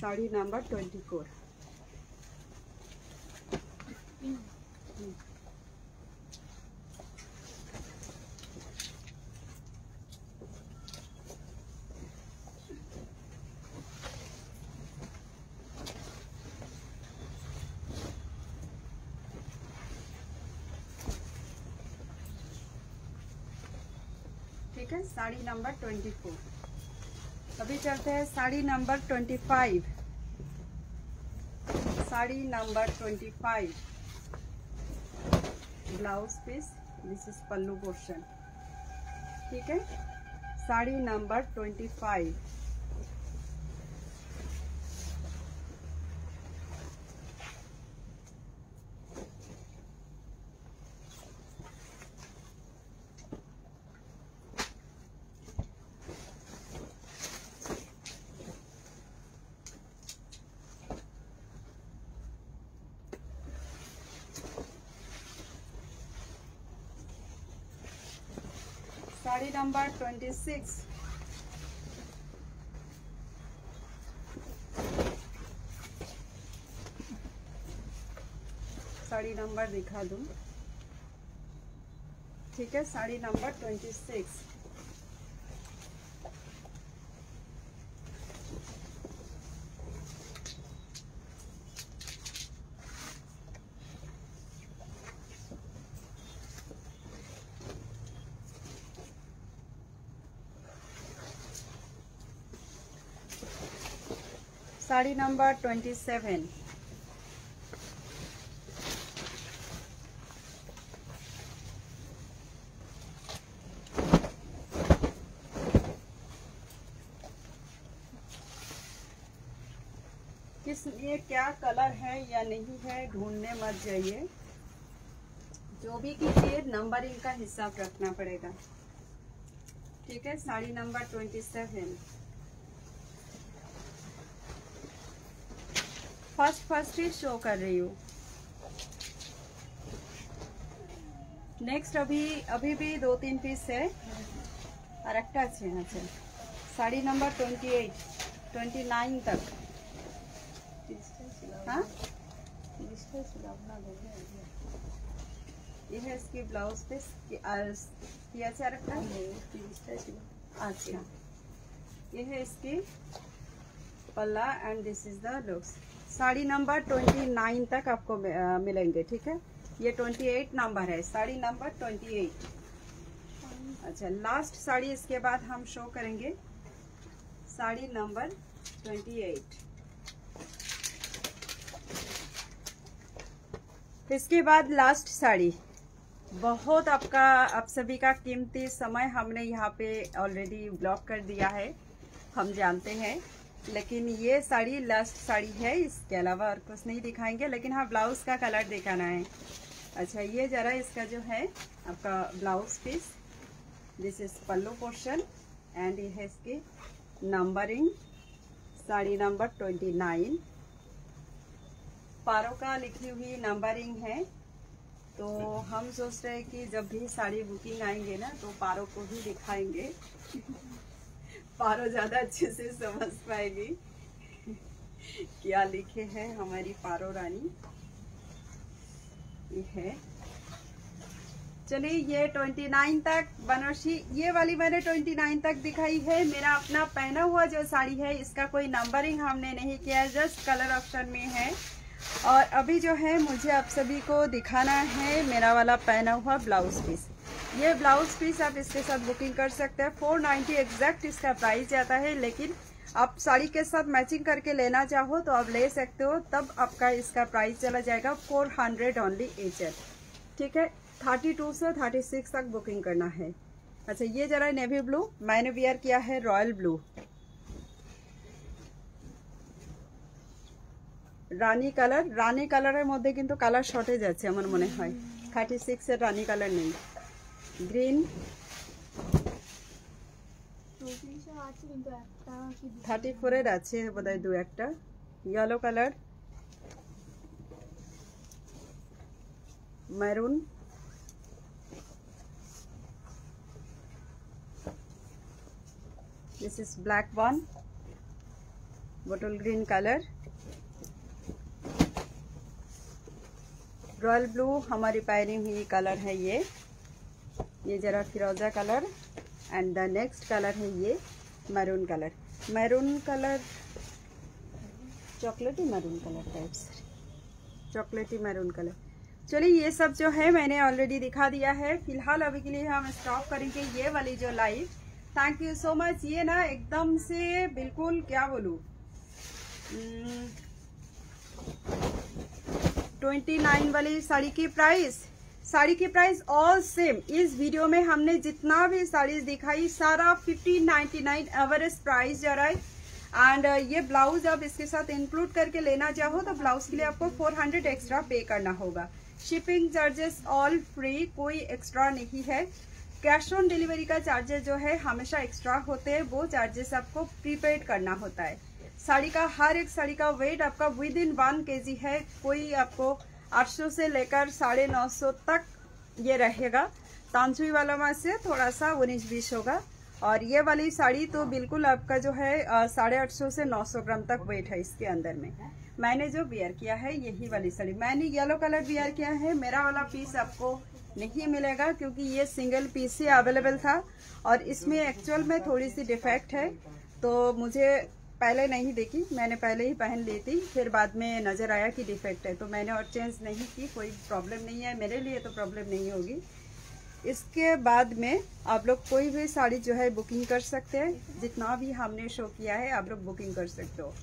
साड़ी नंबर ट्वेंटी फोर ठीक है साड़ी नंबर ट्वेंटी फोर। अभी चलते हैं sari number twenty five. Sari number twenty five. Blouse piece this is pallu portion. ठीक है? Sari number twenty five. Sari number twenty six sari number दिखा दूँ। ठीक है sari number twenty six sari number twenty seven. किस ये क्या colour है या नहीं है, ढूँढने मत जाइए। जो भी कीजिए नंबरिंग का हिसाब रखना पड़ेगा। ठीक है, sari number twenty seven. First ही शो कर रही हूँ। नेक्स्ट अभी अभी भी दो तीन पीस है। और एक sari number twenty eight twenty nine तक। हाँ? ये है इसकी ब्लाउज पीस अच्छा। ये है इसकी palla and this is the looks sari number twenty nine तक आपको मिलेंगे, ठीक है? ये ट्वेंटी एट नंबर है, साड़ी नंबर ट्वेंटी एट। अच्छा लास्ट साड़ी इसके बाद हम शो करेंगे। Sari number twenty eight. इसके बाद लास्ट साड़ी। बहुत आपका, आप सभी का कीमती समय हमने यहाँ पे ऑलरेडी ब्लॉक कर दिया है। हम जानते हैं। लेकिन ये साड़ी लास्ट साड़ी है, इसके अलावा और कुछ नहीं दिखाएँगे, लेकिन हाँ ब्लाउज का कलर दिखाना है। अच्छा ये जरा इसका जो है, आपका blouse piece this is pallu portion and ये है इसकी numbering sari number twenty nine पारो का लिखी हुई नंबरिंग है तो हम सोच रहे हैं कि जब भी साड़ी बुकिंग आएँगे ना तो पारो को भी दिखाएँगे। पारो ज़्यादा अच्छे से समझ पाएगी। क्या लिखे हैं हमारी पारो रानी? ये है। चलिए, ये 29 तक, बनारसी, ये वाली मैंने 29 तक दिखाई है। मेरा अपना पहना हुआ जो साड़ी है, इसका कोई नंबरिंग हमने नहीं किया है जस्ट कलर ऑप्शन में है। और अभी जो है, मुझे आप सभी को दिखाना है, मेरा वाला पहना हुआ ब्लाउज पीस ये ब्लाउज पीस आप इसके साथ बुकिंग कर सकते हैं फोर नाइन्टी एग्जैक्ट इसका प्राइस जाता है लेकिन आप साड़ी के साथ मैचिंग करके लेना चाहो तो आप ले सकते हो तब आपका इसका प्राइस चला जाएगा four hundred only H L ठीक है थर्टी टू से थर्टी सिक्स तक बुकिंग करना है अच्छा ये जरा नेवी ब्लू मैंने वियर किया है रॉयल ब्लू রানী কালার রানী কালারের মধ্যে কিন্তু কালার শর্টেজ আছে আমার মনে হয় থার্টি সিক্সের রানী কালার নেই গ্রিন থার্টি ফোরের আছে বোধহয় দু একটা yellow colour maroon this is black one bottle green color royal blue हमारी पहनी हुई कलर है ये ये जरा फिरोजा colour and the next colour है ये मैरून कलर। मैरून कलर चॉकलेटी मैरून कलर टाइप से चॉकलेटी मैरून कलर। चलिए ये सब जो है मैंने ऑलरेडी दिखा दिया है। फ़िलहाल अभी के लिए हम स्टॉप करेंगे ये वाली जो live thank you so much ये ना एकदम से बिल्कुल, क्या बोलूँ? ट्वेंटी नाइन वाली साड़ी की प्राइस साड़ी की प्राइस ऑल सेम इस वीडियो में हमने जितना भी साड़ीज दिखाई सारा fifteen ninety nine average price जा रहा है। एंड uh, ये ब्लाउज आप इसके साथ इंक्लूड करके लेना चाहो तो ब्लाउज के लिए आपको 400 एक्स्ट्रा पे करना होगा। शिपिंग चार्जेस ऑल फ्री कोई एक्स्ट्रा नहीं है। कैश ऑन डिलीवरी का चार्जेस जो है हमेशा एक्स्ट्रा होते हैं। वो चार्जेस आपको प्रीपेड करना होता है। साड़ी का हर एक साड़ी का वेट आपका विद इन वन के है। कोई आपको 800 से लेकर साढ़े नौ सौ तक ये रहेगा। तानसुई वाला में से थोड़ा सा उन्नीस बीस होगा। और ये वाली साड़ी तो बिल्कुल आपका जो है साढ़े आठ सौ से नौ सौ ग्राम तक वेट है इसके अंदर में। मैंने जो बियर किया है, यही वाली साड़ी। मैंने येलो कलर बियर किया है, मेरा वाला पीस आपको नहीं मिलेगा क्योंकि ये सिंगल पीस ही अवेलेबल था। और इसमें एक्चुअल में थोड़ी सी डिफेक्ट है। तो मुझे पहले नहीं देखी, मैंने पहले ही पहन ली थी, फिर बाद में नज़र आया कि डिफेक्ट है। तो मैंने और चेंज नहीं की, कोई प्रॉब्लम नहीं है। मेरे लिए तो प्रॉब्लम नहीं होगी। इसके बाद में आप लोग कोई भी साड़ी जो है बुकिंग कर सकते हैं। जितना भी हमने शो किया है, आप लोग बुकिंग कर सकते हो।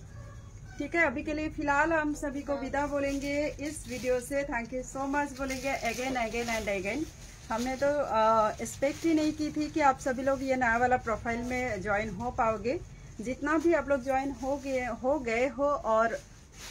ठीक है, अभी के लिए फ़िलहाल हम सभी को विदा बोलेंगे इस वीडियो से। थैंक यू सो मच बोलेंगे। अगेन अगेन एंड अगेन हमने तो एक्सपेक्ट ही नहीं की थी कि आप सभी लोग ये नया वाला प्रोफ़ाइल में ज्वाइन हो पाओगे। जितना भी आप लोग ज्वाइन हो गए हो गए हो और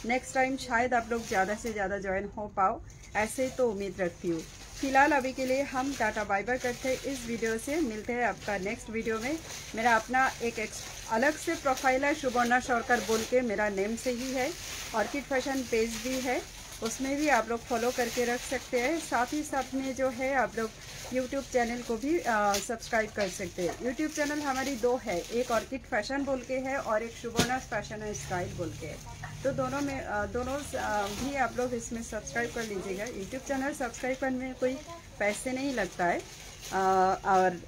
नेक्स्ट टाइम शायद आप लोग ज़्यादा से ज़्यादा ज्वाइन हो पाओ, ऐसे तो उम्मीद रखती हूँ। फ़िलहाल अभी के लिए हम टाटा बाय करते हैं। इस वीडियो से मिलते हैं आपका नेक्स्ट वीडियो में। मेरा अपना एक एक अलग से प्रोफ़ाइल है शुभर्णा शौरकर बोल के मेरा नेम से ही है। ऑर्किड फ़ैशन पेज भी है। उसमें भी आप लोग फॉलो करके रख सकते हैं। साथ ही साथ में जो है आप लोग यूट्यूब चैनल को भी सब्सक्राइब कर सकते हैं। यूट्यूब चैनल हमारी दो है एक ऑर्किड फ़ैशन बोल के है और एक शुभोनस फ़ैशन एंड स्टाइल बोल के है। तो दोनों में दोनों भी आप लोग इसमें सब्सक्राइब कर लीजिएगा। यूट्यूब चैनल सब्सक्राइब करने में कोई पैसे नहीं लगता है। आ, और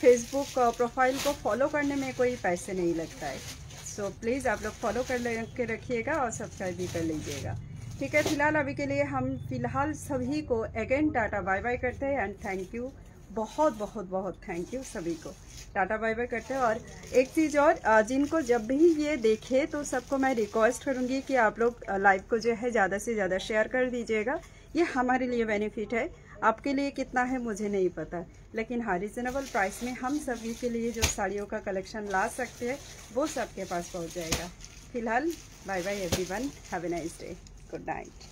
फेसबुक प्रोफ़ाइल को फॉलो करने में कोई पैसे नहीं लगता है। सो so, प्लीज़ आप लोग फॉलो कर के रखिएगा और सब्सक्राइब भी कर लीजिएगा। ठीक है, फ़िलहाल अभी के लिए हम फ़िलहाल सभी को अगेन टाटा बाय बाय करते हैं एंड थैंक यू बहुत बहुत बहुत थैंक यू सभी को। टाटा बाय बाय करते हैं और एक चीज़ और जिनको जब भी ये देखे तो सबको मैं रिक्वेस्ट करूँगी कि आप लोग लाइव को जो है ज़्यादा से ज़्यादा शेयर कर दीजिएगा। ये हमारे लिए बेनिफिट है। आपके लिए कितना है मुझे नहीं पता। लेकिन हाँ रिजनेबल प्राइस में हम सभी के लिए जो साड़ियों का कलेक्शन ला सकते हैं, वो सबके पास पहुँच जाएगा। फ़िलहाल bye bye everyone have a nice day Good night.